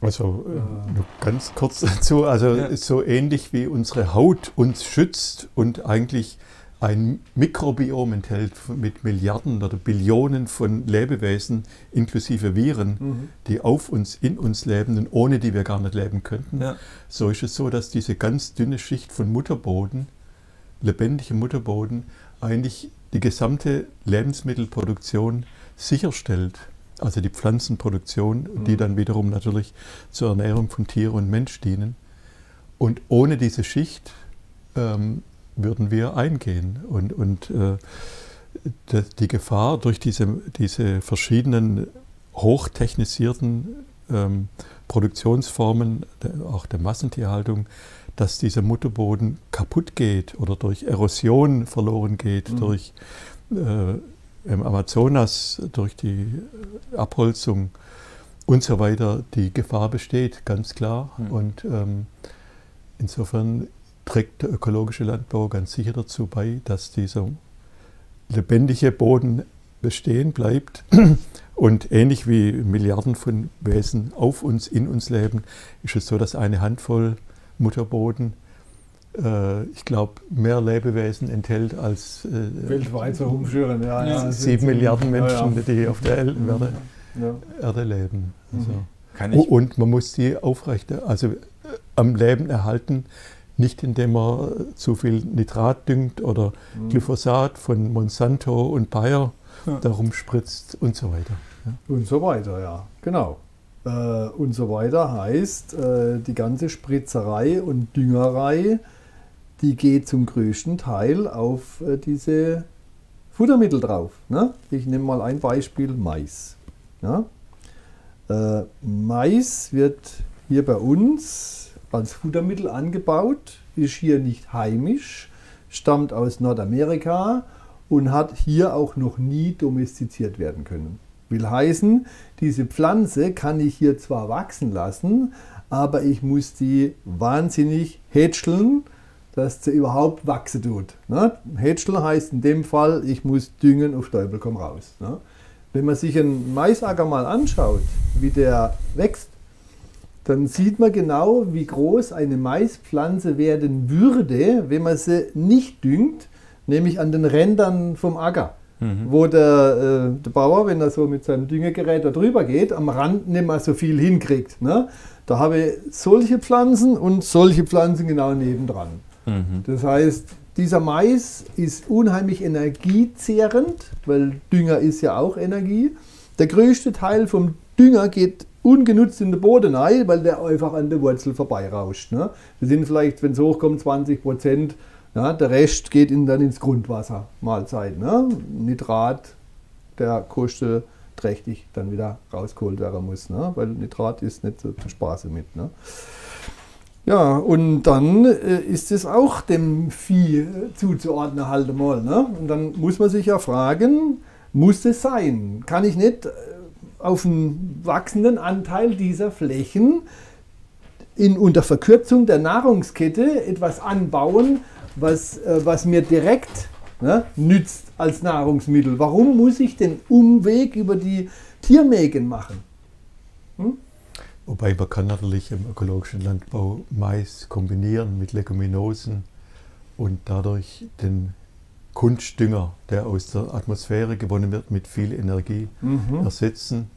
C: Also äh, nur ganz kurz dazu, also
B: Ja.
C: so ähnlich wie unsere Haut uns schützt und eigentlich ein Mikrobiom enthält mit Milliarden oder Billionen von Lebewesen inklusive Viren,
A: Mhm.
C: die auf uns, in uns leben und ohne die wir gar nicht leben könnten.
B: Ja.
C: So ist es so, dass diese ganz dünne Schicht von Mutterboden, lebendigem Mutterboden, eigentlich die gesamte Lebensmittelproduktion sicherstellt. Also die Pflanzenproduktion, die dann wiederum natürlich zur Ernährung von Tier und Mensch dienen. Und ohne diese Schicht ähm, würden wir eingehen. Und, und äh, die Gefahr durch diese, diese verschiedenen hochtechnisierten ähm, Produktionsformen, auch der Massentierhaltung, dass dieser Mutterboden kaputt geht oder durch Erosion verloren geht,
A: Mhm.
C: durch äh, im Amazonas, durch die Abholzung und so weiter, die Gefahr besteht, ganz klar.
B: Mhm.
C: Und ähm, insofern trägt der ökologische Landbau ganz sicher dazu bei, dass dieser lebendige Boden bestehen bleibt. <clears throat> Und ähnlich wie Milliarden von Wesen auf uns, in uns leben, ist es so, dass eine Handvoll Mutterboden, äh, ich glaube, mehr Lebewesen enthält als äh,
A: Weltweit so rumschüren, ja.
B: Ja.
C: sieben Milliarden Menschen,
A: ja.
C: die auf der El- Erde,
A: Ja.
C: Erde leben. Also.
A: Mhm.
B: Kann ich,
C: Und man muss die aufrechte, also äh, am Leben erhalten, nicht indem man zu viel Nitrat düngt oder
A: Mhm.
C: Glyphosat von Monsanto und Bayer
B: Ja.
C: darum spritzt und so weiter. Ja.
A: Und so weiter, ja, genau. Äh, und so weiter heißt, äh, die ganze Spritzerei und Düngerei, die geht zum größten Teil auf äh, diese Futtermittel drauf. Ne? Ich nehme mal ein Beispiel, Mais. Ja? Äh, Mais wird hier bei uns als Futtermittel angebaut, ist hier nicht heimisch, stammt aus Nordamerika und hat hier auch noch nie domestiziert werden können. Will heißen, diese Pflanze kann ich hier zwar wachsen lassen, aber ich muss die wahnsinnig hätscheln, dass sie überhaupt wachsen tut. Ne? Hätscheln heißt in dem Fall, ich muss düngen, auf Teufel komm raus. Ne? Wenn man sich einen Maisacker mal anschaut, wie der wächst, dann sieht man genau, wie groß eine Maispflanze werden würde, wenn man sie nicht düngt, nämlich an den Rändern vom Acker.
B: Mhm.
A: Wo der, äh, der Bauer, wenn er so mit seinem Düngegerät da drüber geht, am Rand nicht mehr so viel hinkriegt. Ne? Da habe ich solche Pflanzen und solche Pflanzen genau nebendran.
B: Mhm.
A: Das heißt, dieser Mais ist unheimlich energiezehrend, weil Dünger ist ja auch Energie. Der größte Teil vom Dünger geht ungenutzt in den Boden rein, weil der einfach an der Wurzel vorbeirauscht. Ne? Wir sind vielleicht, wenn es hochkommt, 20 Prozent. Ja, der Rest geht in, dann ins Grundwasser, Mahlzeit. Ne? Nitrat, der kosteträchtig dann wieder rausgeholt werden muss, ne? weil Nitrat ist nicht so zu Spaß mit. Ne? Ja, und dann äh, ist es auch dem Vieh äh, zuzuordnen halt mal. Ne? Und dann muss man sich ja fragen, muss es sein? Kann ich nicht äh, auf einen wachsenden Anteil dieser Flächen in, unter Verkürzung der Nahrungskette etwas anbauen, was, äh, was mir direkt ne, nützt als Nahrungsmittel? Warum muss ich den Umweg über die Tiermägen machen?
C: Wobei man kann natürlich im ökologischen Landbau Mais kombinieren mit Leguminosen und dadurch den Kunstdünger, der aus der Atmosphäre gewonnen wird, mit viel Energie
A: Mhm.
C: ersetzen.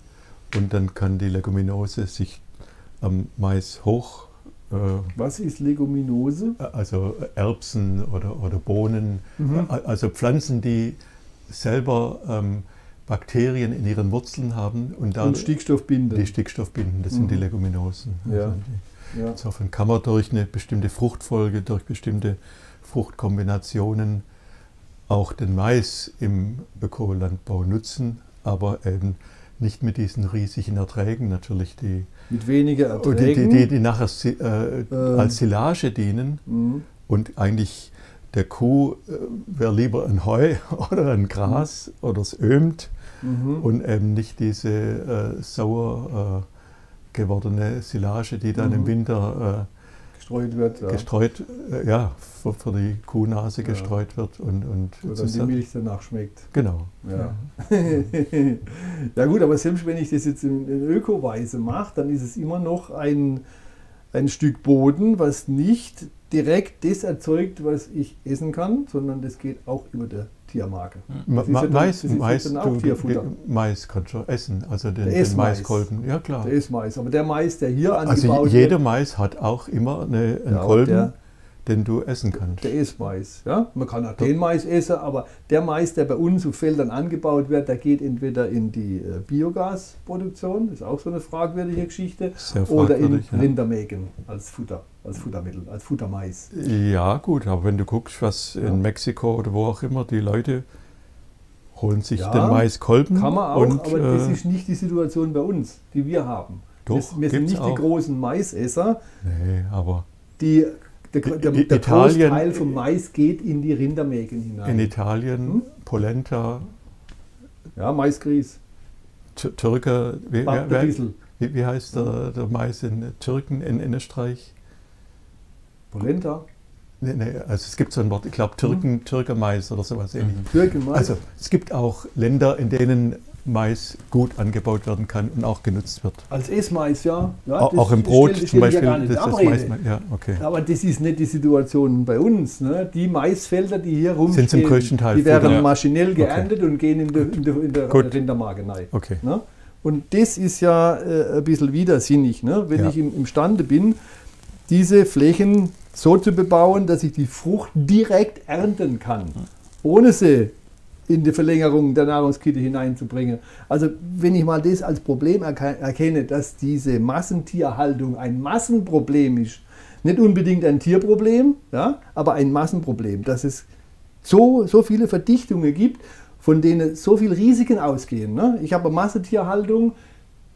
C: Und dann kann die Leguminose sich am Mais hoch, äh,
A: Was ist Leguminose?
C: also Erbsen oder, oder Bohnen,
A: Mhm.
C: a- also Pflanzen, die selber ähm, Bakterien in ihren Wurzeln haben und dann
A: Und Stickstoff binden.
C: die Stickstoff binden. Das sind die
A: Mhm.
C: Leguminosen.
A: Ja.
C: Also die,
A: ja.
C: insofern kann man durch eine bestimmte Fruchtfolge, durch bestimmte Fruchtkombinationen auch den Mais im Ökolandbau nutzen, aber eben nicht mit diesen riesigen Erträgen natürlich, die,
A: Mit weniger
C: oh, die,
A: Erträgen.
C: die, die, die nachher äh,
A: Ähm.
C: als Silage dienen
A: Mhm.
C: und eigentlich der Kuh äh, wäre lieber ein Heu <laughs> oder ein Gras oder es ömt
A: Mhm.
C: und eben nicht diese äh, sauer äh, gewordene Silage, die dann
A: Mhm.
C: im Winter
A: gestreut wird.
C: äh,
A: Ja.
C: gestreut, äh, ja, für, für die Kuhnase
A: Ja.
C: gestreut wird und, und
A: dann die Milch danach schmeckt.
C: Genau.
A: Ja. <laughs> ja gut, aber selbst wenn ich das jetzt in, in Ökoweise mache, dann ist es immer noch ein, ein Stück Boden, was nicht direkt das erzeugt, was ich essen kann, sondern das geht auch über der Tiermarke.
C: Ma
A: ist
C: Ma
A: ja dann-
C: Mais,
A: ja
C: Mais,
A: dann auch
C: du,
A: Tierfutter.
C: Mais kannst du essen, also den,
A: Der
C: den. Maiskolben. Ja klar.
A: Der ist Mais. Aber der Mais, der hier
C: Also
A: angebaut
C: jeder
A: wird,
C: Mais hat auch immer eine, einen
A: Ja,
C: Kolben,
A: der-
C: den du essen kannst.
A: der ist Mais. Ja? Man kann auch den Mais essen, aber der Mais, der bei uns auf Feldern angebaut wird, der geht entweder in die äh, Biogasproduktion, das ist auch so eine fragwürdige Geschichte,
C: Sehr
A: oder in
C: fragwürdig, ja.
A: Rindermägen als Futter, als Futtermittel, als Futtermais.
C: Ja, gut, aber wenn du guckst, was
A: Ja.
C: in Mexiko oder wo auch immer, die Leute holen sich
A: Ja,
C: den Maiskolben.
A: Kann man auch,
C: und,
A: aber das
C: äh,
A: ist nicht die Situation bei uns, die wir haben.
C: Doch,
A: wir, wir sind nicht die
C: auch.
A: großen Maisesser,
C: Nee, aber
A: die der, der, der,
C: Italien-
A: Großteil vom Mais geht in die Rindermägen hinein.
C: In Italien,
A: Hm?
C: Polenta,
A: ja, Maisgrieß,
C: Tü- Türke, wie, wie, wie heißt der, der Mais in Türken, in, in Österreich?
A: Polenta,
C: Nee, nee, also es gibt so ein Wort, ich glaube Türken, Türker Mais oder sowas ähnliches.
A: Birkenmais.
C: Also es gibt auch Länder, in denen Mais gut angebaut werden kann und auch genutzt wird.
A: Als Essmais, ja. ja
C: Au-
A: das-
C: auch im Brot
A: stell-
C: zum Beispiel.
A: Ja,
C: das, das. Mais, ja, okay.
A: Aber das ist nicht die Situation bei uns. Ne? Die Maisfelder, die hier rumstehen,
C: Sind zum größten Teil
A: die werden.
B: Ja.
A: maschinell geerntet und gehen in der, in der, in der
C: Gut.
A: Rindermarke rein.
C: okay.
A: Ne? Und das ist ja äh, ein bisschen widersinnig, ne? wenn ich im, imstande bin, diese Flächen so zu bebauen, dass ich die Frucht direkt ernten kann, ohne sie in die Verlängerung der Nahrungskette hineinzubringen. Also wenn ich mal das als Problem erke- erkenne, dass diese Massentierhaltung ein Massenproblem ist, nicht unbedingt ein Tierproblem, ja, aber ein Massenproblem, dass es so, so viele Verdichtungen gibt, von denen so viele Risiken ausgehen. Ne? Ich habe eine Massentierhaltung,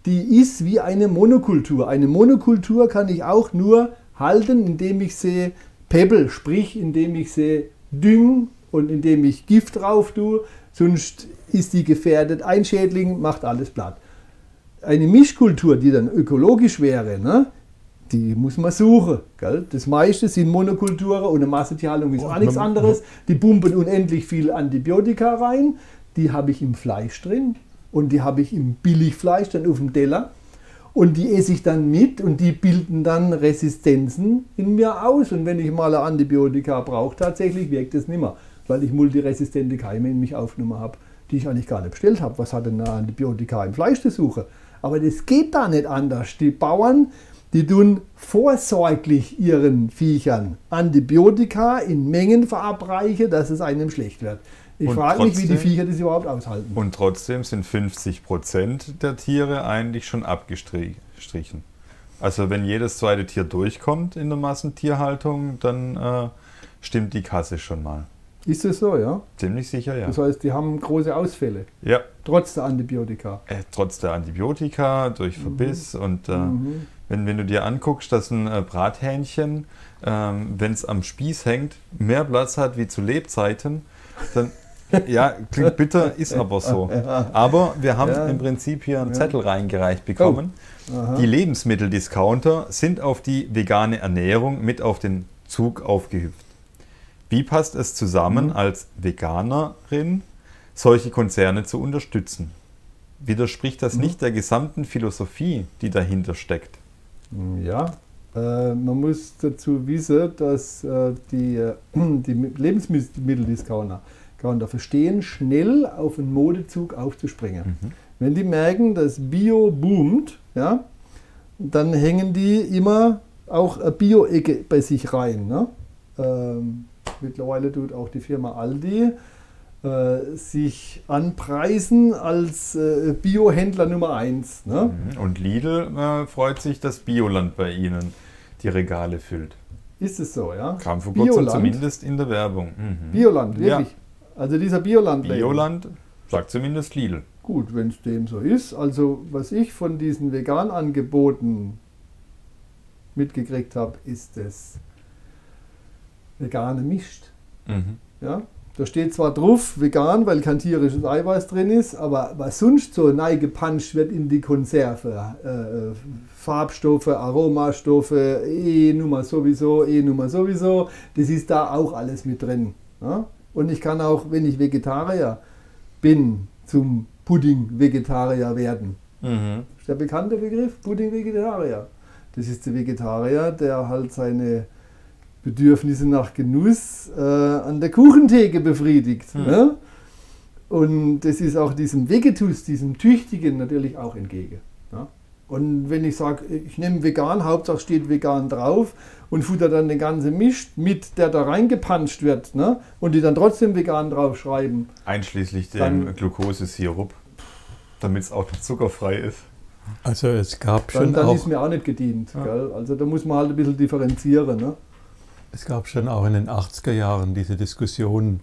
A: die ist wie eine Monokultur. Eine Monokultur kann ich auch nur halten, indem ich sie pebbel, sprich indem ich sie düng und indem ich Gift drauf tue, sonst ist die gefährdet. Ein Schädling macht alles platt. Eine Mischkultur, die dann ökologisch wäre, ne? die muss man suchen. Gell? Das meiste sind Monokulturen und eine Massentierhaltung ist auch nichts anderes. Die pumpen unendlich viel Antibiotika rein, die habe ich im Fleisch drin und die habe ich im Billigfleisch dann auf dem Teller. Und die esse ich dann mit und die bilden dann Resistenzen in mir aus. Und wenn ich mal ein Antibiotika brauche, tatsächlich wirkt es nicht mehr, weil ich multiresistente Keime in mich aufgenommen habe, die ich eigentlich gar nicht bestellt habe. Was hat denn ein Antibiotika im Fleisch zu suchen? Aber das geht da nicht anders. Die Bauern, die tun vorsorglich ihren Viechern Antibiotika in Mengen verabreichen, dass es einem schlecht wird. Ich frage mich, wie die Viecher das überhaupt aushalten.
B: Und trotzdem sind 50 Prozent der Tiere eigentlich schon abgestrichen. Also wenn jedes zweite Tier durchkommt in der Massentierhaltung, dann äh, stimmt die Kasse schon mal.
A: Ist es so, ja?
B: Ziemlich sicher, ja.
A: Das heißt, die haben große Ausfälle,
B: Ja,
A: trotz der Antibiotika.
B: äh, trotz der Antibiotika, durch Verbiss und äh,
A: Mhm.
B: wenn, wenn du dir anguckst, dass ein äh, Brathähnchen, ähm, wenn es am Spieß hängt, mehr Platz hat wie zu Lebzeiten, dann, ja, klingt bitter, ist aber so. Aber wir haben
A: Ja.
B: im Prinzip hier einen. Zettel reingereicht bekommen.
A: Aha.
B: Die Lebensmitteldiscounter sind auf die vegane Ernährung mit auf den Zug aufgehüpft. Wie passt es zusammen,
A: Mhm.
B: als Veganerin solche Konzerne zu unterstützen? Widerspricht das
A: Mhm.
B: nicht der gesamten Philosophie, die dahinter steckt?
A: Ja, äh, man muss dazu wissen, dass äh, die, äh, <clears throat> die Lebensmitteldiscounter Discounter verstehen, schnell auf einen Modezug aufzuspringen.
B: Mhm.
A: Wenn die merken, dass Bio boomt, ja, dann hängen die immer auch eine Bio-Ecke bei sich rein. Ne? Ähm, mittlerweile tut auch die Firma Aldi äh, sich anpreisen als äh, Biohändler Nummer 1. Ne?
B: Mhm. Und Lidl äh, freut sich, dass Bioland bei ihnen die Regale füllt.
A: Ist es so, ja?
B: Kam vor kurzem zumindest in der Werbung. Mhm.
A: Bioland,
B: Ja.
A: Also dieser Bioland.
B: Bioland sagt zumindest Lidl.
A: Gut, wenn es dem so ist. Also was ich von diesen Vegan-Angeboten mitgekriegt habe, ist das vegane Mischt.
B: Mhm.
A: Ja? Da steht zwar drauf vegan, weil kein tierisches Eiweiß drin ist, aber was sonst so neigepanscht wird in die Konserve, äh, Farbstoffe, Aromastoffe, E-Nummer sowieso, E-Nummer sowieso, das ist da auch alles mit drin. Ja? Und ich kann auch, wenn ich Vegetarier bin, zum Pudding-Vegetarier werden.
B: Mhm.
A: Ist der bekannte Begriff? Pudding-Vegetarier. Das ist der Vegetarier, der halt seine Bedürfnisse nach Genuss äh, an der Kuchentheke befriedigt.
B: Hm.
A: Ne? Und das ist auch diesem Vegetus, diesem Tüchtigen natürlich auch entgegen. Ja? Und wenn ich sage, ich nehme vegan, Hauptsache steht vegan drauf und futter dann den ganzen Mist mit, der da reingepanscht wird ne? und die dann trotzdem vegan draufschreiben,
B: Einschließlich dem
A: Dann-
B: Glukosesirup, damit es auch zuckerfrei ist.
C: Also es gab
A: dann,
C: schon
A: dann
C: auch
A: ist mir auch nicht gedient.
B: Ja.
A: Gell? Also da muss man halt ein bisschen differenzieren. Ne?
C: Es gab schon auch in den 80er Jahren diese Diskussion.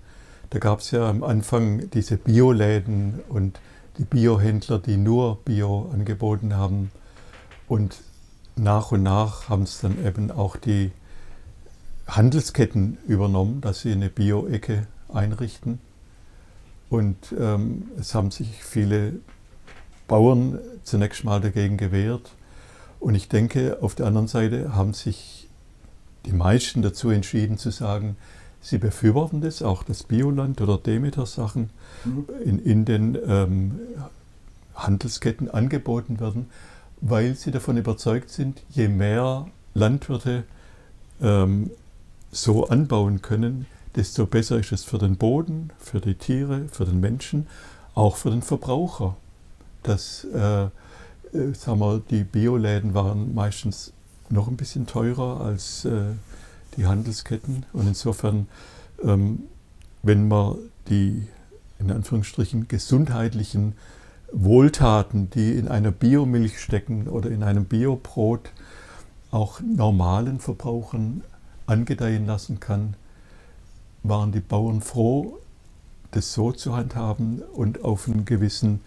C: Da gab es ja am Anfang diese Bioläden und die Biohändler, die nur Bio angeboten haben. Und nach und nach haben es dann eben auch die Handelsketten übernommen, dass sie eine Bio-Ecke einrichten. Und ähm, es haben sich viele Bauern zunächst mal dagegen gewehrt. Und ich denke, auf der anderen Seite haben sich die meisten dazu entschieden zu sagen, sie befürworten das, auch das Bioland oder Demeter-Sachen mhm. in, in den ähm, Handelsketten angeboten werden, weil sie davon überzeugt sind, je mehr Landwirte ähm, so anbauen können, desto besser ist es für den Boden, für die Tiere, für den Menschen, auch für den Verbraucher. Das, äh, äh, sagen wir, die Bioläden waren meistens noch ein bisschen teurer als äh, die Handelsketten und insofern, ähm, wenn man die in Anführungsstrichen gesundheitlichen Wohltaten, die in einer Biomilch stecken oder in einem Biobrot, auch normalen Verbrauchern angedeihen lassen kann, waren die Bauern froh, das so zu handhaben und auf einen gewissen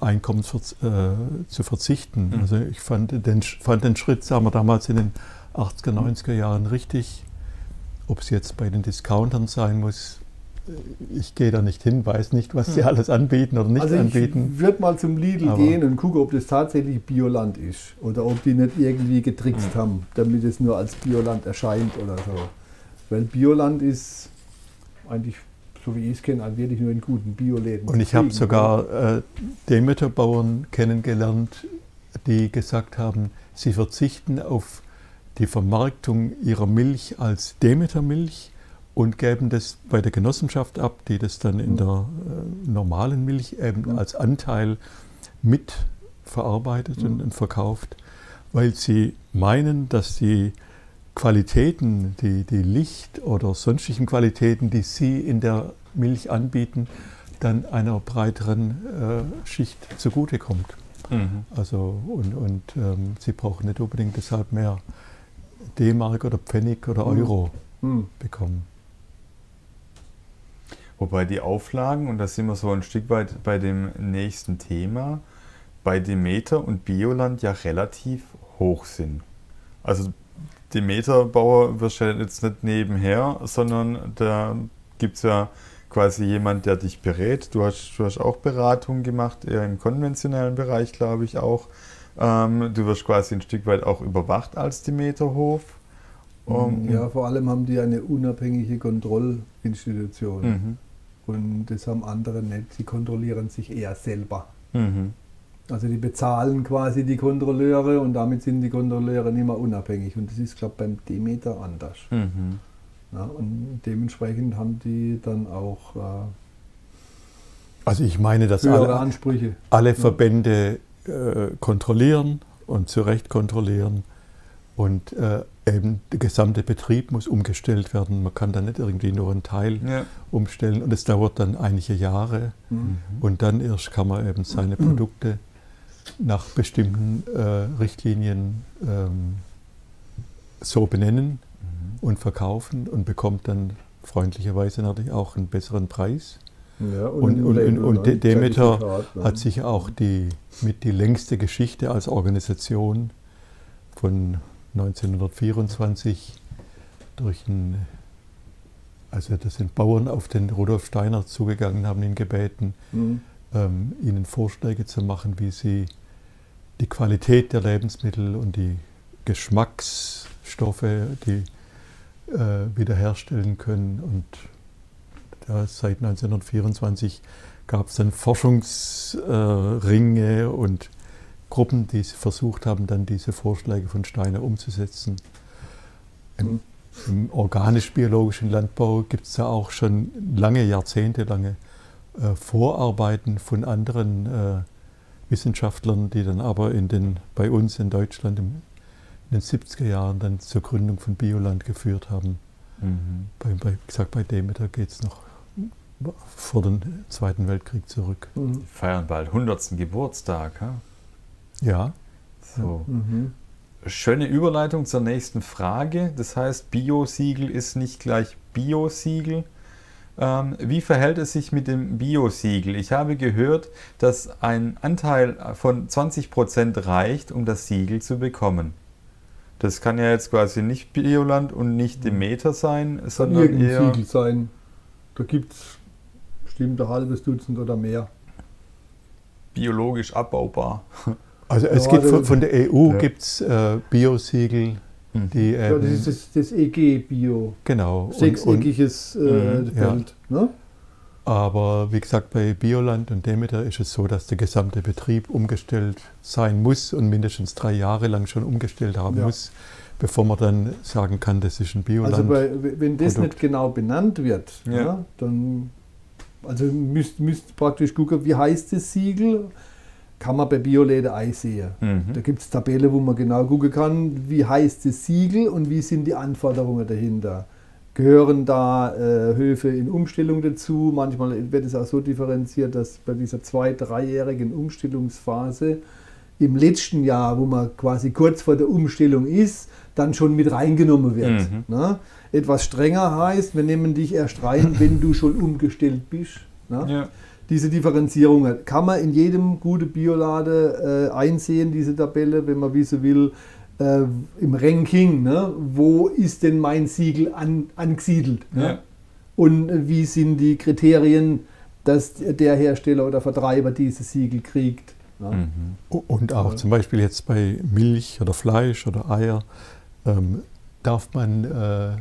C: Einkommen äh, zu verzichten. Mhm. Also ich fand den, fand den Schritt, sagen wir damals in den 80er, 90er Jahren richtig. Ob es jetzt bei den Discountern sein muss, ich gehe da nicht hin, weiß nicht, was sie hm. alles anbieten oder nicht
A: also
C: anbieten.
A: Ich würde mal zum Lidl gehen und gucken, ob das tatsächlich Bioland ist oder ob die nicht irgendwie getrickst mhm. haben, damit es nur als Bioland erscheint oder so. Weil Bioland ist eigentlich, so wie ich es kenne, wirklich nur in guten Bioläden.
C: Und ich habe sogar äh, Demeterbauern kennengelernt, die gesagt haben, sie verzichten auf die Vermarktung ihrer Milch als Demetermilch und geben das bei der Genossenschaft ab, die das dann in der äh, normalen Milch eben als Anteil mitverarbeitet mhm. und, und, verkauft, weil sie meinen, dass die Qualitäten, die, die Licht- oder sonstigen Qualitäten, die sie in der Milch anbieten, dann einer breiteren äh, Schicht zugutekommt. Mhm. Also, und, und ähm, sie brauchen nicht unbedingt deshalb mehr D-Mark oder Pfennig oder mhm. Euro mhm. bekommen.
B: Wobei die Auflagen, und da sind wir so ein Stück weit bei dem nächsten Thema, bei Demeter und Bioland ja relativ hoch sind. Also Demeterbauer wirst du jetzt nicht nebenher, sondern da gibt es ja quasi jemand, der dich berät. Du hast, du hast auch Beratung gemacht, eher im konventionellen Bereich, glaube ich auch. Ähm, du wirst quasi ein Stück weit auch überwacht als Demeterhof.
A: Um, ja, vor allem haben die eine unabhängige Kontrollinstitution. Mhm. Und das haben andere nicht. Sie kontrollieren sich eher selber. Mhm. Also die bezahlen quasi die Kontrolleure und damit sind die Kontrolleure nicht mehr unabhängig. Und das ist, glaube ich, beim Demeter anders. Mhm. Ja, und dementsprechend haben die dann auch äh,
C: also ich meine, dass alle,
A: Ansprüche.
C: alle Verbände äh, kontrollieren und zu Recht kontrollieren und äh, eben der gesamte Betrieb muss umgestellt werden. Man kann da nicht irgendwie nur einen Teil ja. umstellen und es dauert dann einige Jahre mhm. und dann erst kann man eben seine Produkte nach bestimmten äh, Richtlinien ähm, so benennen mhm. und verkaufen und bekommt dann freundlicherweise natürlich auch einen besseren Preis. Ja, und, und, und, und ne? Demeter hat sich auch die, mit die längste Geschichte als Organisation von 1924 durch ein, also das sind Bauern auf den Rudolf Steiner zugegangen, haben ihn gebeten, mhm. ähm, ihnen Vorschläge zu machen, wie sie die Qualität der Lebensmittel und die Geschmacksstoffe, die äh, wiederherstellen können. Und seit 1924 gab es dann Forschungsringe äh, und Gruppen, die versucht haben, dann diese Vorschläge von Steiner umzusetzen. Im, im organisch-biologischen Landbau gibt es ja auch schon lange, jahrzehntelange äh, Vorarbeiten von anderen äh, Wissenschaftlern, die dann aber in den, bei uns in Deutschland im, in den 70er Jahren dann zur Gründung von Bioland geführt haben. Mhm. Bei, bei, gesagt, bei Demeter geht es noch vor dem Zweiten Weltkrieg zurück.
B: Mhm. Feiern bald 100. Geburtstag. Ha?
C: Ja.
B: So. Mhm. Schöne Überleitung zur nächsten Frage. Das heißt, Bio-Siegel ist nicht gleich Bio-Siegel. Ähm, wie verhält es sich mit dem Bio-Siegel? Ich habe gehört, dass ein Anteil von 20% reicht, um das Siegel zu bekommen. Das kann ja jetzt quasi nicht Bioland und nicht Demeter sein, sondern
A: irgendein
B: eher.
A: Siegel sein. Da gibt es bestimmt ein halbes Dutzend oder mehr.
B: biologisch abbaubar. <laughs>
C: Also es
A: Ja,
C: gibt von,
A: das-
C: von der EU
B: Ja.
C: gibt's äh, Biosiegel,
B: Hm.
C: die
A: Ja,
C: ähm,
A: das ist das, das EG-Bio.
C: genau.
A: Sechseckiges äh,
B: Mhm,
C: ja.
A: Feld. Ne?
C: aber wie gesagt, bei Bioland und Demeter ist es so, dass der gesamte Betrieb umgestellt sein muss und mindestens drei Jahre lang schon umgestellt haben
A: Ja.
C: muss, bevor man dann sagen kann, das ist ein Bioland.
A: Also bei, wenn das
C: Produkt.
A: nicht genau benannt wird,
B: Ja.
A: ja. dann also müsst, müsst praktisch gucken, wie heißt das Siegel, kann man bei Bioläden einsehen.
B: Mhm.
A: Da gibt es Tabelle, wo man genau gucken kann, wie heißt das Siegel und wie sind die Anforderungen dahinter. Gehören da äh, Höfe in Umstellung dazu? Manchmal wird es auch so differenziert, dass bei dieser zwei-, dreijährigen Umstellungsphase im letzten Jahr, wo man quasi kurz vor der Umstellung ist, dann schon mit reingenommen wird.
B: Mhm.
A: Ne? Etwas strenger heißt, wir nehmen dich erst rein, <laughs> wenn du schon umgestellt bist. Ne?
B: Ja.
A: Diese Differenzierung kann man in jedem gute Biolade äh, einsehen, diese Tabelle, wenn man wie so will, äh, im Ranking, ne? wo ist denn mein Siegel an, angesiedelt? Ne?
B: Ja.
A: Und äh, wie sind die Kriterien, dass der Hersteller oder Vertreiber dieses Siegel kriegt? Ne?
B: Mhm.
C: Und auch zum Beispiel jetzt bei Milch oder Fleisch oder Eier ähm, darf man äh,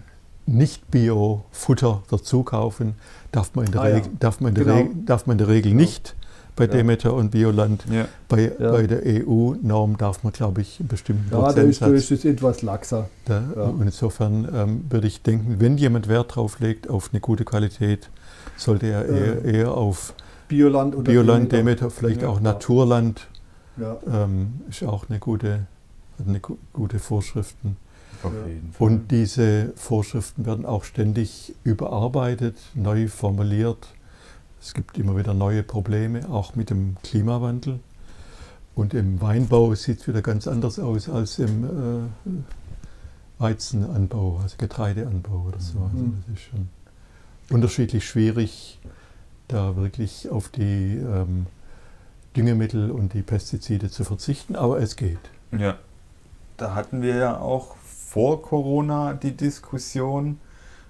C: nicht Bio-Futter dazu kaufen, darf man in der,
A: Ah, ja.
C: Regel, darf man in der,
A: Genau.
C: Regel, darf man in der Regel nicht bei
A: Ja.
C: Demeter und Bioland.
B: Ja.
C: Bei,
A: Ja.
C: bei der EU-Norm darf man, glaube ich, einen bestimmten
A: Ja, da ist, da
C: Prozentsatz.
A: ist es etwas laxer.
C: Da,
A: Ja.
C: Und insofern ähm, würde ich denken, wenn jemand Wert drauf legt auf eine gute Qualität, sollte er
A: Ja.
C: eher, eher auf
A: Bioland oder
C: Bioland, Demeter, vielleicht
A: Ja.
C: auch Naturland,
A: Ja.
C: ähm, ist auch eine gute, hat eine gu- gute Vorschriften. Und diese Vorschriften werden auch ständig überarbeitet, neu formuliert. Es gibt immer wieder neue Probleme, auch mit dem Klimawandel. Und im Weinbau sieht es wieder ganz anders aus als im äh, Weizenanbau, also Getreideanbau oder so. Also
A: Mhm.
C: das ist schon unterschiedlich schwierig, da wirklich auf die ähm, Düngemittel und die Pestizide zu verzichten, aber es geht.
B: Ja, da hatten wir ja auch vor Corona die Diskussion,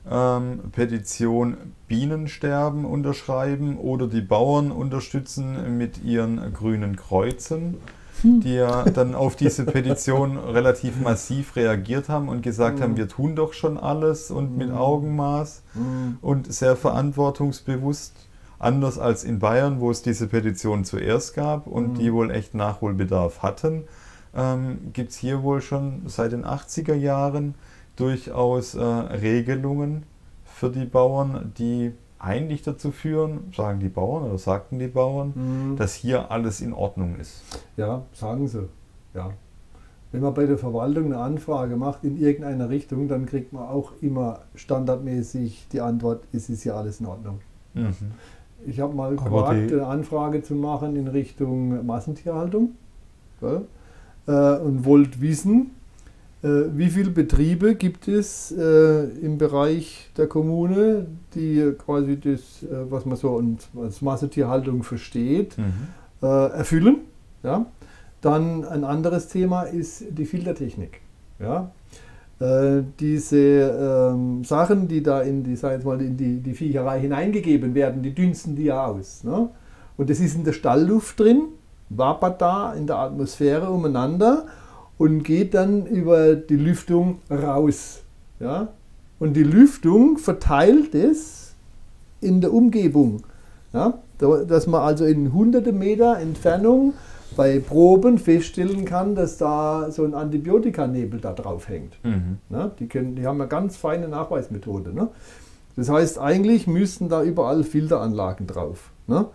B: ähm, Petition Bienensterben unterschreiben oder die Bauern unterstützen mit ihren grünen Kreuzen, die ja dann auf diese Petition <laughs> relativ massiv reagiert haben und gesagt haben,
A: Mhm.
B: wir tun doch schon alles und mit
A: Mhm.
B: Augenmaß
A: Mhm.
B: und sehr verantwortungsbewusst. Anders als in Bayern, wo es diese Petition zuerst gab und
A: Mhm.
B: die wohl echt Nachholbedarf hatten, ähm, gibt es hier wohl schon seit den 80er Jahren durchaus äh, Regelungen für die Bauern, die eigentlich dazu führen, sagen die Bauern oder sagten die Bauern,
A: Mhm.
B: dass hier alles in Ordnung ist.
A: Ja, sagen sie. Ja. Wenn man bei der Verwaltung eine Anfrage macht in irgendeiner Richtung, dann kriegt man auch immer standardmäßig die Antwort, es ist ja alles in Ordnung.
B: Mhm.
A: Ich habe mal
C: Aber die-
A: eine Anfrage zu machen in Richtung Massentierhaltung gell? Und wollte wissen, äh, wie viele Betriebe gibt es äh, im Bereich der Kommune, die quasi das, äh, was man so als Massentierhaltung versteht,
B: Mhm.
A: äh, erfüllen. Ja? Dann ein anderes Thema ist die Filtertechnik. Ja? Äh, diese ähm, Sachen, die da in die, sag jetzt mal, in die, die Viecherei hineingegeben werden, die dünsten die ja aus. Ne? Und das ist in der Stallluft drin, wabert da in der Atmosphäre umeinander und geht dann über die Lüftung raus. Ja? Und die Lüftung verteilt es in der Umgebung. Ja? Da- Dass man also in hunderte Meter Entfernung bei Proben feststellen kann, dass da so ein Antibiotikanebel da drauf hängt.
B: Mhm.
A: Ne? Die, können, die haben eine ganz feine Nachweismethode. Ne? Das heißt, eigentlich müssten da überall Filteranlagen drauf. Ne?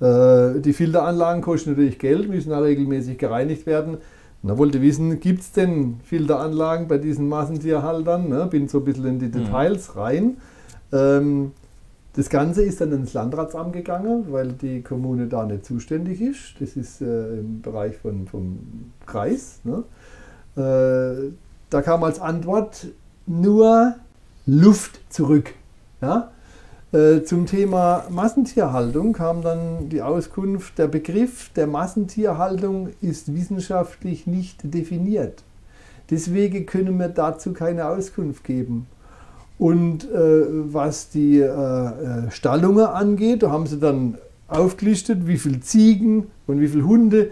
A: Äh, die Filteranlagen kosten natürlich Geld, müssen auch regelmäßig gereinigt werden. Da wollte wissen, gibt es denn Filteranlagen bei diesen Massentierhaltern? Ne? Bin so ein bisschen in die Details rein. Ähm, das Ganze ist dann ins Landratsamt gegangen, weil die Kommune da nicht zuständig ist. Das ist äh, im Bereich von, vom Kreis. Ne? Äh, da kam als Antwort nur Luft zurück. Ja? Äh, zum Thema Massentierhaltung kam dann die Auskunft, der Begriff der Massentierhaltung ist wissenschaftlich nicht definiert. Deswegen können wir dazu keine Auskunft geben. Und äh, was die äh, äh Stallungen angeht, da haben sie dann aufgelistet, wie viele Ziegen und wie viele Hunde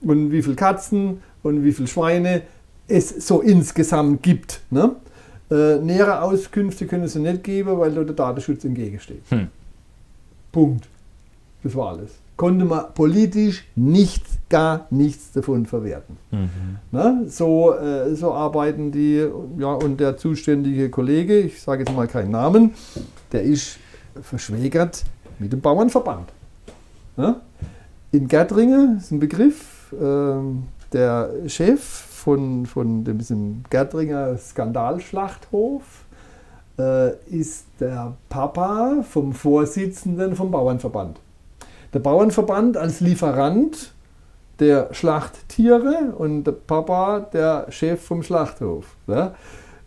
A: und wie viele Katzen und wie viele Schweine es so insgesamt gibt. Ne? Äh, nähere Auskünfte können sie nicht geben, weil da der Datenschutz entgegensteht. Hm. Punkt. Das war alles. Konnte man politisch nichts, gar nichts davon verwerten. Mhm. Ne? So, äh, so arbeiten die, ja, und der zuständige Kollege, ich sage jetzt mal keinen Namen, der ist verschwägert mit dem Bauernverband. Ne? In Gärtringen ist ein Begriff, äh, der Chef von, von dem Gärtringer Skandalschlachthof äh, ist der Papa vom Vorsitzenden vom Bauernverband. Der Bauernverband als Lieferant der Schlachttiere und der Papa der Chef vom Schlachthof. Ja.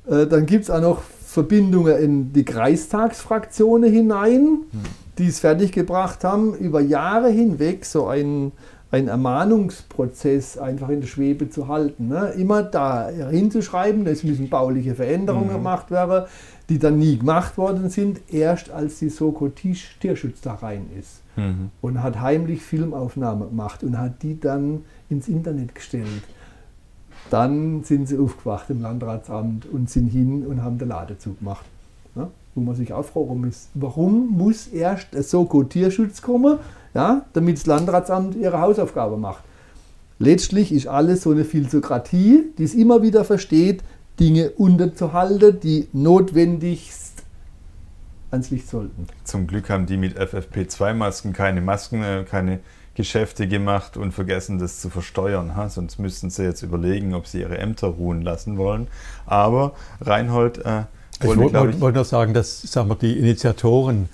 A: Äh, dann gibt es auch noch Verbindungen in die Kreistagsfraktionen hinein, hm. die es fertiggebracht haben, über Jahre hinweg so ein einen Ermahnungsprozess einfach in der Schwebe zu halten. Ne? Immer da hinzuschreiben, es müssen bauliche Veränderungen mhm. gemacht werden, die dann nie gemacht worden sind, erst als die Soko Tierschutz da rein ist. Mhm. Und hat heimlich Filmaufnahmen gemacht und hat die dann ins Internet gestellt. Dann sind sie aufgewacht im Landratsamt und sind hin und haben den Lade zugemacht. Wo man sich auch fragen muss, warum muss erst ein Soko Tierschutz kommen? ja, damit das Landratsamt ihre Hausaufgabe macht. Letztlich ist alles so eine Philosokratie, die es immer wieder versteht, Dinge unterzuhalten, die notwendigst ans Licht sollten.
B: Zum Glück haben die mit FFP2-Masken keine Masken, äh, keine Geschäfte gemacht und vergessen, das zu versteuern. Ha? Sonst müssten sie jetzt überlegen, ob sie ihre Ämter ruhen lassen wollen. Aber Reinhold äh,
C: ich wollte wollt nur sagen, dass sagen wir, die Initiatoren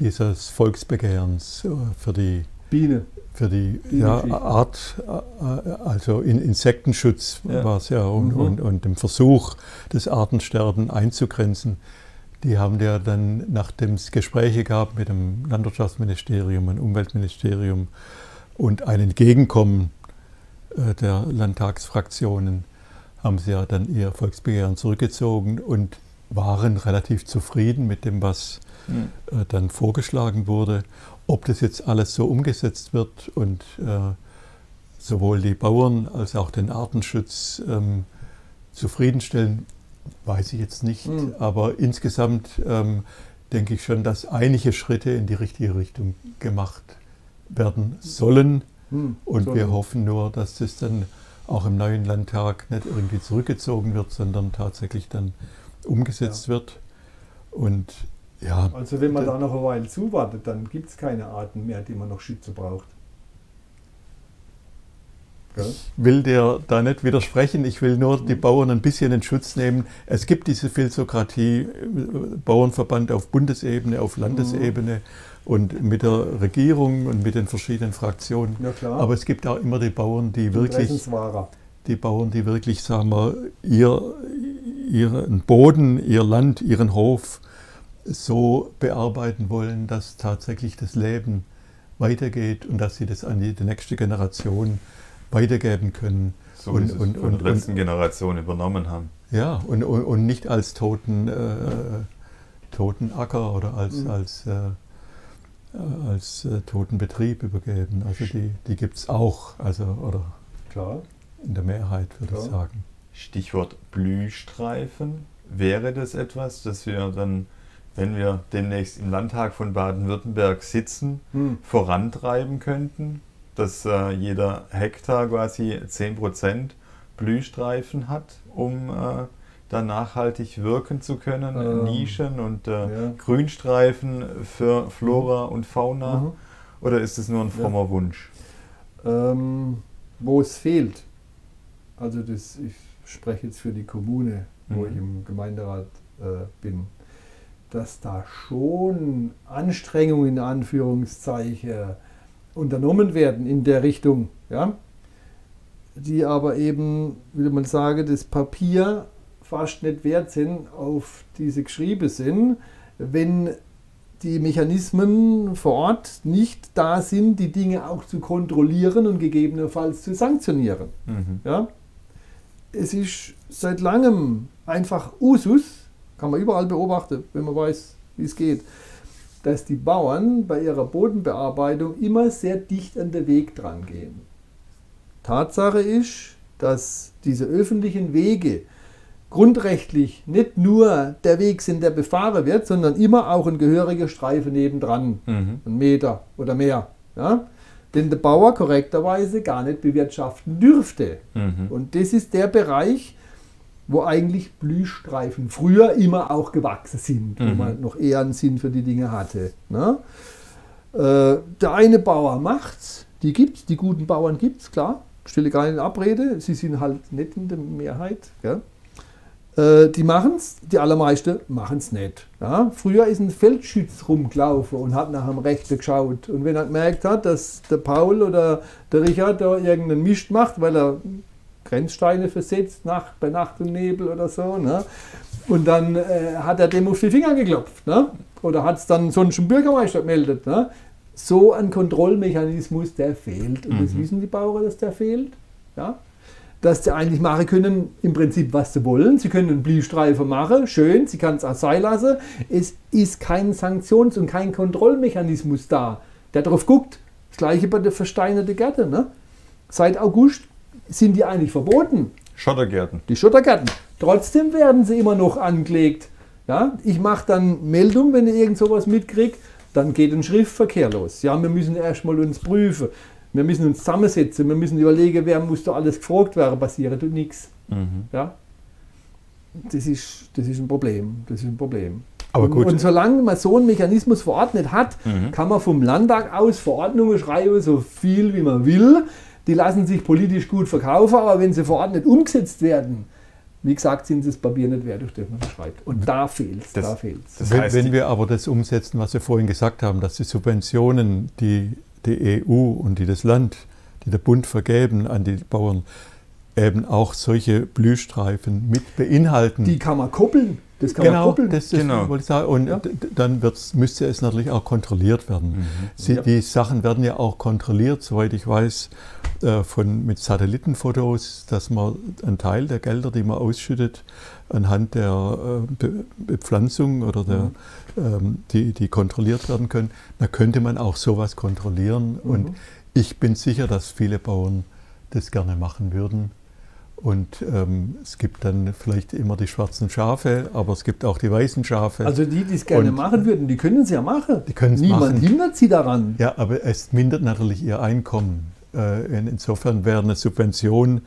C: dieses Volksbegehrens äh, für die
A: Biene.
C: Für die ja, Art, äh, also in Insektenschutz ja. war es ja und, mhm. und, und dem Versuch, das Artensterben einzugrenzen. Die haben ja dann, nachdem es Gespräche gab mit dem Landwirtschaftsministerium und Umweltministerium und ein Entgegenkommen äh, der Landtagsfraktionen, haben sie ja dann ihr Volksbegehren zurückgezogen und waren relativ zufrieden mit dem, was mhm. äh, dann vorgeschlagen wurde. Ob das jetzt alles so umgesetzt wird und äh, sowohl die Bauern als auch den Artenschutz ähm, zufriedenstellen, weiß ich jetzt nicht. Mhm. Aber insgesamt ähm, denke ich schon, dass einige Schritte in die richtige Richtung gemacht werden sollen. Mhm. Und sollen. wir hoffen nur, dass das dann auch im neuen Landtag nicht irgendwie zurückgezogen wird, sondern tatsächlich dann umgesetzt ja. wird. Und ja.
A: Also wenn man da noch eine Weile zuwartet, dann gibt es keine Arten mehr, die man noch Schütze braucht.
C: Ich will dir da nicht widersprechen, ich will nur die Bauern ein bisschen in Schutz nehmen. Es gibt diese Philosokratie, Bauernverband auf Bundesebene, auf Landesebene mhm. und mit der Regierung und mit den verschiedenen Fraktionen. Aber es gibt auch immer die Bauern, die wirklich, die Bauern, die wirklich, sagen wir, ihr, ihren Boden, ihr Land, ihren Hof so bearbeiten wollen, dass tatsächlich das Leben weitergeht und dass sie das an die, die nächste Generation weitergeben können.
B: So und, und, von und, der letzten Generation übernommen haben.
C: Ja, und, und, und nicht als toten, äh, toten Acker oder als, mhm. als, äh, als äh, toten Betrieb übergeben. Also die, die gibt es auch, also, oder
A: Klar.
C: in der Mehrheit würde ich sagen.
B: Stichwort Blühstreifen. Wäre das etwas, das wir dann wenn wir demnächst im Landtag von Baden-Württemberg sitzen, hm. vorantreiben könnten, dass äh, jeder Hektar quasi 10% Blühstreifen hat, um äh, da nachhaltig wirken zu können, ähm, Nischen und äh, ja. Grünstreifen für Flora und Fauna? Mhm. Oder ist es nur ein frommer ja. Wunsch?
A: Ähm, wo es fehlt, also das, ich spreche jetzt für die Kommune, wo mhm. ich im Gemeinderat äh, bin, dass da schon Anstrengungen in Anführungszeichen unternommen werden in der Richtung, ja, die aber eben, wie man sagen, das Papier fast nicht wert sind, auf diese geschrieben sind, wenn die Mechanismen vor Ort nicht da sind, die Dinge auch zu kontrollieren und gegebenenfalls zu sanktionieren. Mhm. Ja? es ist seit langem einfach Usus, kann man überall beobachten, wenn man weiß, wie es geht, dass die Bauern bei ihrer Bodenbearbeitung immer sehr dicht an den Weg dran gehen. Tatsache ist, dass diese öffentlichen Wege grundrechtlich nicht nur der Weg sind, der befahren wird, sondern immer auch ein gehöriger Streifen nebendran,
B: Mhm.
A: einen Meter oder mehr. Ja? Den der Bauer korrekterweise gar nicht bewirtschaften dürfte.
B: Mhm.
A: Und das ist der Bereich, wo eigentlich Blühstreifen früher immer auch gewachsen sind, wo
B: Mhm.
A: man noch eher einen Sinn für die Dinge hatte. Ne? Äh, der eine Bauer macht's, die gibt's, die guten Bauern gibt's, klar, stelle gar nicht in Abrede, sie sind halt nicht in der Mehrheit. Äh, die machen's, die allermeisten machen's nicht. Ja? Früher ist ein Feldschütz rumgelaufen und hat nach dem Rechten geschaut. Und wenn er gemerkt hat, dass der Paul oder der Richard da irgendeinen Mist macht, weil er Grenzsteine versetzt, Nacht, bei Nacht und Nebel oder so, ne? und dann äh, hat er dem auf die Finger geklopft. Ne? Oder hat es dann sonst schon Bürgermeister gemeldet. Ne? So ein Kontrollmechanismus, der fehlt. Und das
B: Mhm.
A: wissen die Bauern, dass der fehlt. Ja? Dass sie eigentlich machen können, im Prinzip, was sie wollen. Sie können einen Blühstreifen machen, schön, sie kann es auch sein lassen. Es ist kein Sanktions- und kein Kontrollmechanismus da, der darauf guckt. Das gleiche bei der versteinerten Gärte. Ne? Seit August sind die eigentlich verboten
B: Schottergärten.
A: die Schottergärten. Trotzdem werden sie immer noch angelegt. Ja? Ich mache dann Meldung, wenn ich irgend sowas mitkriege, dann geht ein Schriftverkehr los. Ja, wir müssen erstmal uns prüfen. Wir müssen uns zusammensetzen. Wir müssen überlegen, wer muss da alles gefragt werden. Passiert tut nichts.
B: Mhm.
A: Ja? Das ist, das ist ein Problem. Das ist ein Problem.
C: Aber
A: und,
C: gut.
A: und solange man so einen Mechanismus verordnet hat,
B: Mhm.
A: kann man vom Landtag aus Verordnungen schreiben, so viel wie man will. Die lassen sich politisch gut verkaufen, aber wenn sie verordnet umgesetzt werden, wie gesagt, sind sie das Papier nicht wert, auf das man schreibt. Und da fehlt es. Da fehlt's.
B: Das
C: wenn,
B: heißt,
C: wenn
B: die-
C: wir aber das umsetzen, was wir vorhin gesagt haben, dass die Subventionen, die die EU und die das Land, die der Bund vergeben an die Bauern, eben auch solche Blühstreifen mit beinhalten.
A: Die kann man koppeln. Das kann man
C: genau,
A: koppeln.
C: das, das
B: Genau.
C: wollte ich sagen. Und
A: Ja.
C: dann wird's, müsste es natürlich auch kontrolliert werden.
B: Mhm.
C: Sie,
A: Ja.
C: Die Sachen werden ja auch kontrolliert, soweit ich weiß, äh, von, mit Satellitenfotos, dass man einen Teil der Gelder, die man ausschüttet, anhand der äh, Be Bepflanzung oder der, ähm, die, die kontrolliert werden können, dann könnte man auch sowas kontrollieren. Und
A: Mhm.
C: ich bin sicher, dass viele Bauern das gerne machen würden. Und ähm, es gibt dann vielleicht immer die schwarzen Schafe, aber es gibt auch die weißen Schafe.
A: Also die, die es gerne
C: Und-
A: machen würden, die können es ja machen.
C: Die können's
A: Niemand
C: machen.
A: hindert sie daran.
C: Ja, aber es mindert natürlich ihr Einkommen. Äh, in- Insofern wäre eine Subvention,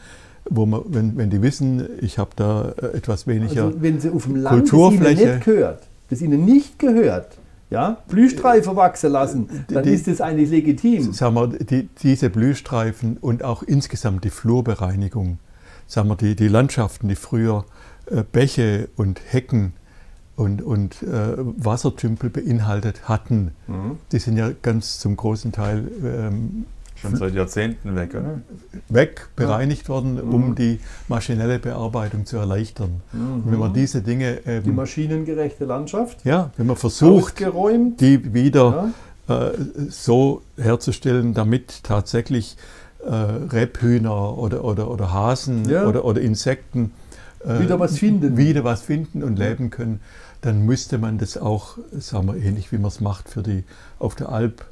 C: wo man, wenn, wenn die wissen, ich habe da äh, etwas weniger.
A: Also wenn sie auf dem Land das
C: Kulturfläche.
A: ihnen nicht gehört, das ihnen nicht gehört, ja, Blühstreifen wachsen lassen, dann
C: die-
A: ist das eigentlich legitim.
C: sagen wir, die, diese Blühstreifen und auch insgesamt die Flurbereinigung, sagen wir, die, die Landschaften, die früher äh, Bäche und Hecken und, und äh, Wassertümpel beinhaltet hatten,
A: Mhm.
C: die sind ja ganz zum großen Teil ähm,
B: Schon seit Jahrzehnten weg, oder?
C: weg, bereinigt worden, um
A: Mhm.
C: die maschinelle Bearbeitung zu erleichtern. Und wenn
A: Mhm.
C: man diese Dinge
A: Die
C: eben,
A: maschinengerechte Landschaft,
C: ja, wenn man versucht, die wieder
A: Ja.
C: äh, so herzustellen, damit tatsächlich äh, Rebhühner oder, oder, oder Hasen
A: Ja.
C: oder, oder Insekten äh,
A: Wieder was finden.
C: wieder was finden und leben können, dann müsste man das auch, sagen wir, ähnlich wie man es macht für die auf der Alp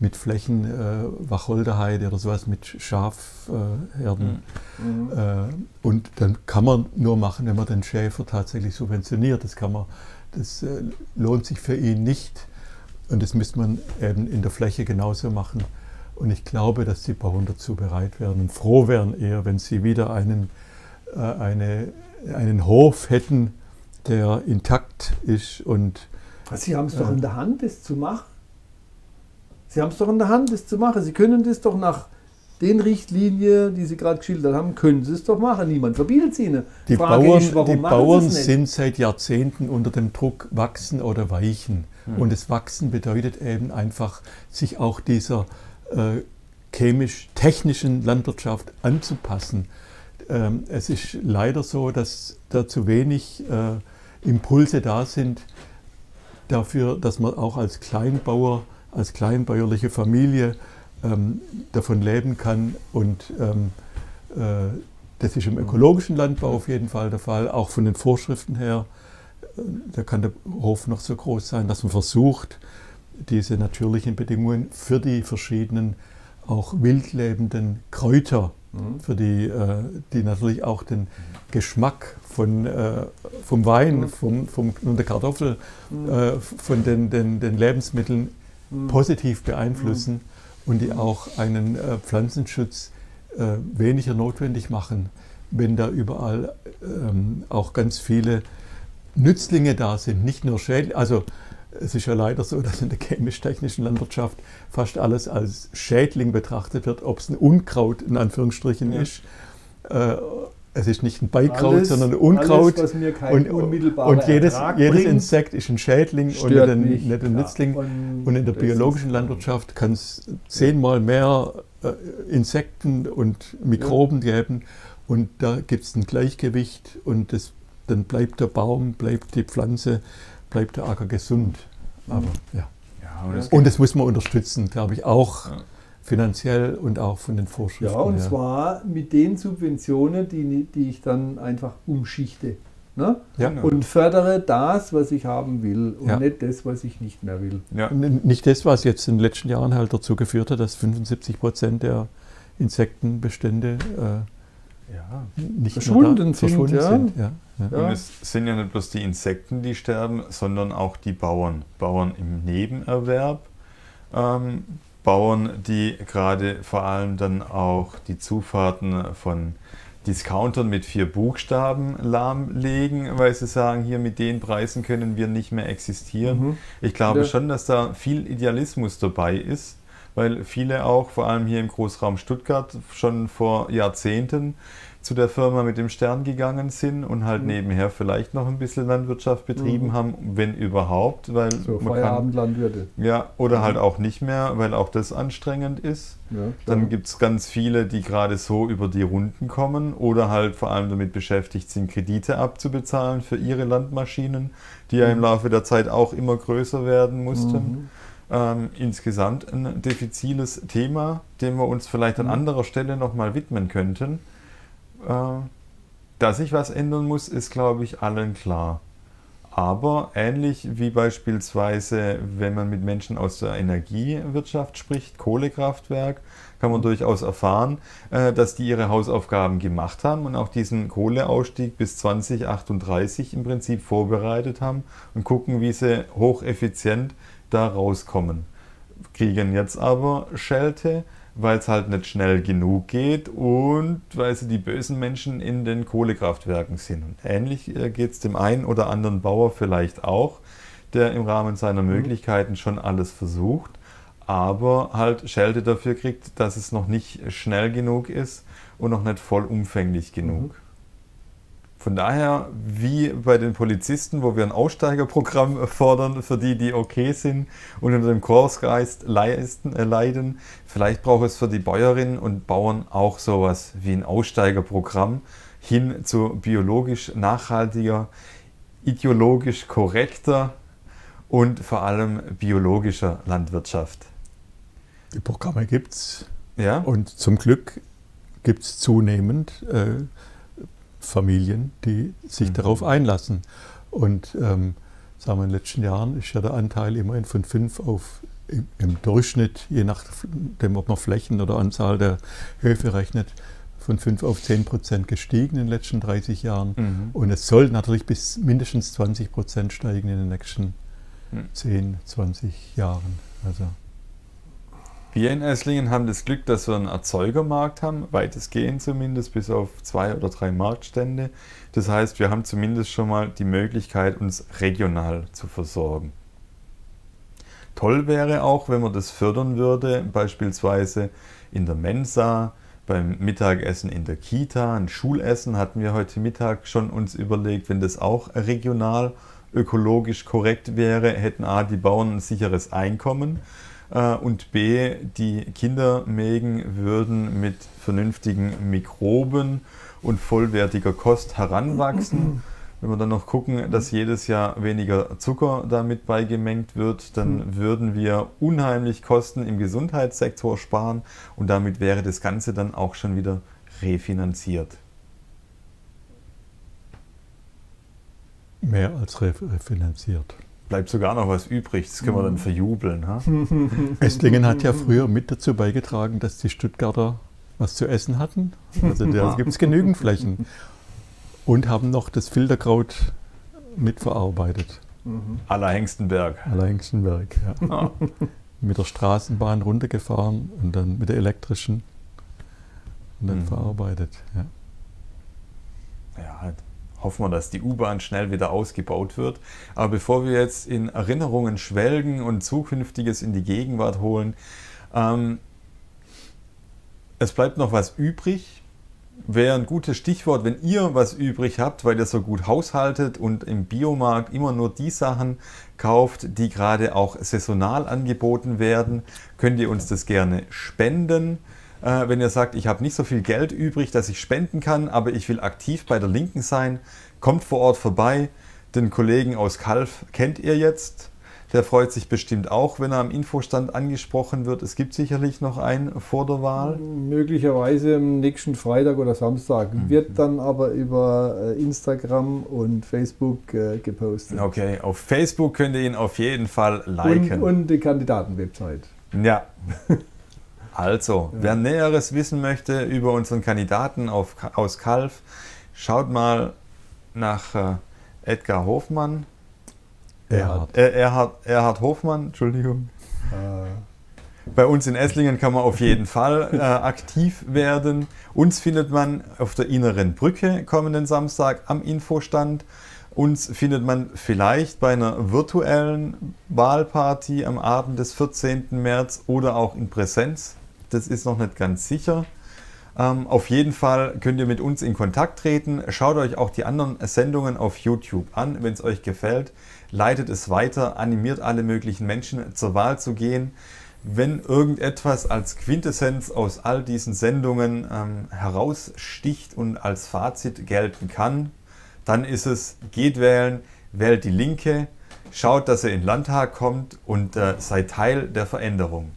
C: mit Flächen äh, Wacholderheide oder sowas mit Schafherden.
A: Mhm.
C: Äh, und dann kann man nur machen, wenn man den Schäfer tatsächlich subventioniert. Das kann man, das äh, lohnt sich für ihn nicht. Und das müsste man eben in der Fläche genauso machen. Und ich glaube, dass die Bauern dazu bereit wären und froh wären eher, wenn sie wieder einen, äh, eine, einen Hof hätten, der intakt ist und
A: Sie haben es doch
C: Äh.
A: in der Hand, das zu machen. Sie haben es doch in der Hand, das zu machen. Sie können das doch nach den Richtlinien, die Sie gerade geschildert haben, können Sie es doch machen. Niemand verbietet es Ihnen.
C: Die
A: Frage
C: Bauern,
A: ist, warum
C: die Bauern sind seit Jahrzehnten unter dem Druck wachsen oder weichen.
B: Mhm.
C: Und das Wachsen bedeutet eben einfach, sich auch dieser äh, chemisch-technischen Landwirtschaft anzupassen. Ähm, es ist leider so, dass da zu wenig äh, Impulse da sind dafür, dass man auch als Kleinbauer, als kleinbäuerliche Familie ähm, davon leben kann und ähm, äh, Das ist im ökologischen Landbau auf jeden Fall der Fall, auch von den Vorschriften her. äh, Da kann der Hof noch so groß sein, dass man versucht, diese natürlichen Bedingungen für die verschiedenen auch wildlebenden Kräuter,
A: Mhm.
C: für die, äh, die natürlich auch den Geschmack von, äh, vom Wein,
A: Mhm.
C: vom, vom, und der Kartoffel,
A: Mhm.
C: äh, von den, den, den Lebensmitteln positiv beeinflussen und die auch einen Pflanzenschutz weniger notwendig machen, wenn da überall ähm, auch ganz viele Nützlinge da sind, nicht nur Schädlinge. Also es ist ja leider so, <laughs> dass in der chemisch-technischen Landwirtschaft fast alles als Schädling betrachtet wird, ob es ein Unkraut in Anführungsstrichen
A: Ja.
C: ist. Äh, es ist nicht ein Beikraut,
A: Alles-
C: sondern ein Unkraut.
A: Alles,
C: und, und jedes, jedes Insekt ist ein Schädling und nicht ein,
A: mich.
C: nicht ein
A: Ja,
C: Nützling.
A: und
C: Und in der biologischen Landwirtschaft kann es zehnmal mehr äh, Insekten und Mikroben geben und da gibt es ein Gleichgewicht und das, dann bleibt der Baum, bleibt die Pflanze, bleibt der Acker gesund. Aber, ja.
B: Ja, und es
C: Und das muss man unterstützen, glaube ich, auch
B: Ja.
C: finanziell und auch von den Vorschriften.
A: Ja, und
C: her.
A: zwar mit den Subventionen, die, die ich dann einfach umschichte. Ne?
C: Ja.
B: Genau.
A: Und fördere das, was ich haben will und
C: Ja.
A: nicht das, was ich nicht mehr will.
B: ja.
C: Nicht das, was jetzt in den letzten Jahren halt dazu geführt hat, dass 75 Prozent der Insektenbestände äh,
A: Ja.
C: nicht
A: Verschwunden
C: mehr da,
A: sind,
C: verschwunden
A: ja.
C: sind. Ja.
B: Und es sind ja nicht bloß die Insekten, die sterben, sondern auch die Bauern. Bauern im Nebenerwerb. Ähm, Bauern, die gerade vor allem dann auch die Zufahrten von Discountern mit vier Buchstaben lahmlegen, weil sie sagen, hier mit den Preisen können wir nicht mehr existieren.
A: Mhm.
B: Ich glaube
A: Ja.
B: schon, dass da viel Idealismus dabei ist, weil viele auch, vor allem hier im Großraum Stuttgart, schon vor Jahrzehnten zu der Firma mit dem Stern gegangen sind und halt
A: Mhm.
B: nebenher vielleicht noch ein bisschen Landwirtschaft betrieben
A: Mhm.
B: haben, wenn überhaupt, weil
A: So,
B: man
A: Feierabendlandwirte.
B: ja, oder halt
A: Mhm.
B: auch nicht mehr, weil auch das anstrengend ist.
A: Ja.
B: Dann gibt es ganz viele, die gerade so über die Runden kommen oder halt vor allem damit beschäftigt sind, Kredite abzubezahlen für ihre Landmaschinen, die ja im
A: Mhm.
B: Laufe der Zeit auch immer größer werden mussten.
A: Mhm.
B: Ähm, insgesamt ein diffiziles Thema, dem wir uns vielleicht an
A: Mhm.
B: anderer Stelle nochmal widmen könnten. Äh, dass sich was ändern muss, ist, glaube ich, allen klar. Aber ähnlich wie beispielsweise, wenn man mit Menschen aus der Energiewirtschaft spricht, Kohlekraftwerk, kann man durchaus erfahren, äh, dass die ihre Hausaufgaben gemacht haben und auch diesen Kohleausstieg bis 2038 im Prinzip vorbereitet haben und gucken, wie sie hocheffizient da rauskommen. Kriegen jetzt aber Schelte, weil es halt nicht schnell genug geht und weil sie die bösen Menschen in den Kohlekraftwerken sind. Und ähnlich geht es dem einen oder anderen Bauer vielleicht auch, der im Rahmen seiner Möglichkeiten schon alles versucht, aber halt Schelte dafür kriegt, dass es noch nicht schnell genug ist und noch nicht vollumfänglich genug. Von daher, wie bei den Polizisten, wo wir ein Aussteigerprogramm <laughs> fordern für die, die okay sind und unter dem Kursgeist leisten, äh, leiden, vielleicht braucht es für die Bäuerinnen und Bauern auch sowas wie ein Aussteigerprogramm hin zu biologisch nachhaltiger, ideologisch korrekter und vor allem biologischer Landwirtschaft.
C: Die Programme gibt es
B: Ja?
C: und zum Glück gibt es zunehmend äh, Familien, die sich
B: Mhm.
C: darauf einlassen. Und ähm, sagen wir, in den letzten Jahren ist ja der Anteil immerhin von 5 auf im, im Durchschnitt, je nachdem, ob man Flächen oder Anzahl der Höfe rechnet, von 5 auf 10 Prozent gestiegen in den letzten 30 Jahren.
B: Mhm.
C: Und es soll natürlich bis mindestens 20 Prozent steigen in den nächsten
B: Mhm.
C: 10, 20 Jahren. Also
B: Wir in Esslingen haben das Glück, dass wir einen Erzeugermarkt haben, weitestgehend zumindest, bis auf zwei oder drei Marktstände. Das heißt, wir haben zumindest schon mal die Möglichkeit, uns regional zu versorgen. Toll wäre auch, wenn man das fördern würde, beispielsweise in der Mensa, beim Mittagessen in der Kita, ein Schulessen hatten wir heute Mittag schon uns überlegt, wenn das auch regional ökologisch korrekt wäre, hätten A, die Bauern ein sicheres Einkommen äh, und b, die Kindermägen würden mit vernünftigen Mikroben und vollwertiger Kost heranwachsen. Wenn wir dann noch gucken, dass jedes Jahr weniger Zucker damit beigemengt wird, dann hm. würden wir unheimlich Kosten im Gesundheitssektor sparen und damit wäre das Ganze dann auch schon wieder refinanziert.
C: Mehr als refinanziert.
B: Bleibt sogar noch was übrig, das können wir dann verjubeln. Ha? <laughs>
C: Esslingen hat ja früher mit dazu beigetragen, dass die Stuttgarter was zu essen hatten. Also da <laughs> gibt es genügend Flächen. Und haben noch das Filterkraut mitverarbeitet.
B: Mhm. Aller Hengstenberg.
C: Aller Hengstenberg, ja. <laughs> mit der Straßenbahn runtergefahren und dann mit der elektrischen und dann mhm. verarbeitet. Ja.
B: ja, halt hoffen wir, dass die U-Bahn schnell wieder ausgebaut wird. Aber bevor wir jetzt in Erinnerungen schwelgen und Zukünftiges in die Gegenwart holen, ähm, es bleibt noch was übrig. Wäre ein gutes Stichwort, wenn ihr was übrig habt, weil ihr so gut haushaltet und im Biomarkt immer nur die Sachen kauft, die gerade auch saisonal angeboten werden, könnt ihr uns das gerne spenden. Äh, wenn ihr sagt, ich habe nicht so viel Geld übrig, dass ich spenden kann, aber ich will aktiv bei der Linken sein, kommt vor Ort vorbei. Den Kollegen aus Kalf kennt ihr jetzt. Der freut sich bestimmt auch, wenn er am Infostand angesprochen wird. Es gibt sicherlich noch einen vor der Wahl.
A: Möglicherweise am nächsten Freitag oder Samstag. Mhm. Wird dann aber über äh, Instagram und Facebook äh, gepostet.
B: Okay, auf Facebook könnt ihr ihn auf jeden Fall liken.
A: Und, und die Kandidatenwebsite.
B: Ja. <laughs> Also, ja. wer Näheres wissen möchte über unseren Kandidaten auf, aus Kalf, schaut mal nach äh, Edgar Hofmann. Erhard. Äh, Erhard, Erhard Hofmann, Entschuldigung. Äh. Bei uns in Esslingen kann man auf jeden Fall äh, aktiv werden. Uns findet man auf der Inneren Brücke kommenden Samstag am Infostand. Uns findet man vielleicht bei einer virtuellen Wahlparty am Abend des 14. März oder auch in Präsenz das ist noch nicht ganz sicher. Ähm, auf jeden Fall könnt ihr mit uns in Kontakt treten. Schaut euch auch die anderen Sendungen auf YouTube an, wenn es euch gefällt. Leitet es weiter, animiert alle möglichen Menschen zur Wahl zu gehen. Wenn irgendetwas als Quintessenz aus all diesen Sendungen ähm, heraussticht und als Fazit gelten kann, dann ist es, geht wählen, wählt die Linke, schaut, dass ihr in den Landtag kommt und äh, seid Teil der Veränderung.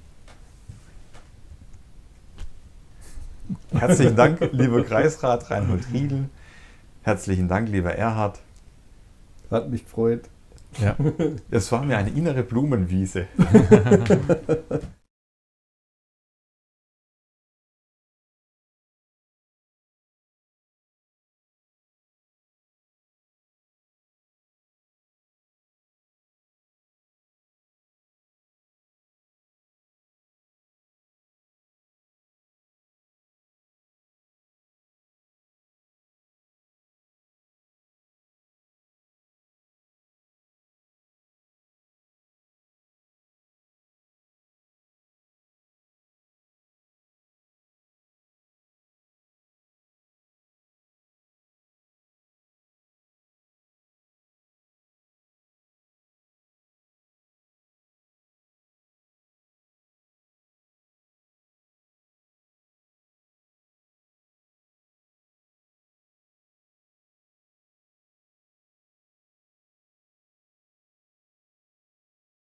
B: Herzlichen Dank, lieber Kreisrat Reinhold Riedel. Herzlichen Dank, lieber Erhard.
A: Hat mich gefreut.
B: Ja. Es war mir eine innere Blumenwiese. <laughs>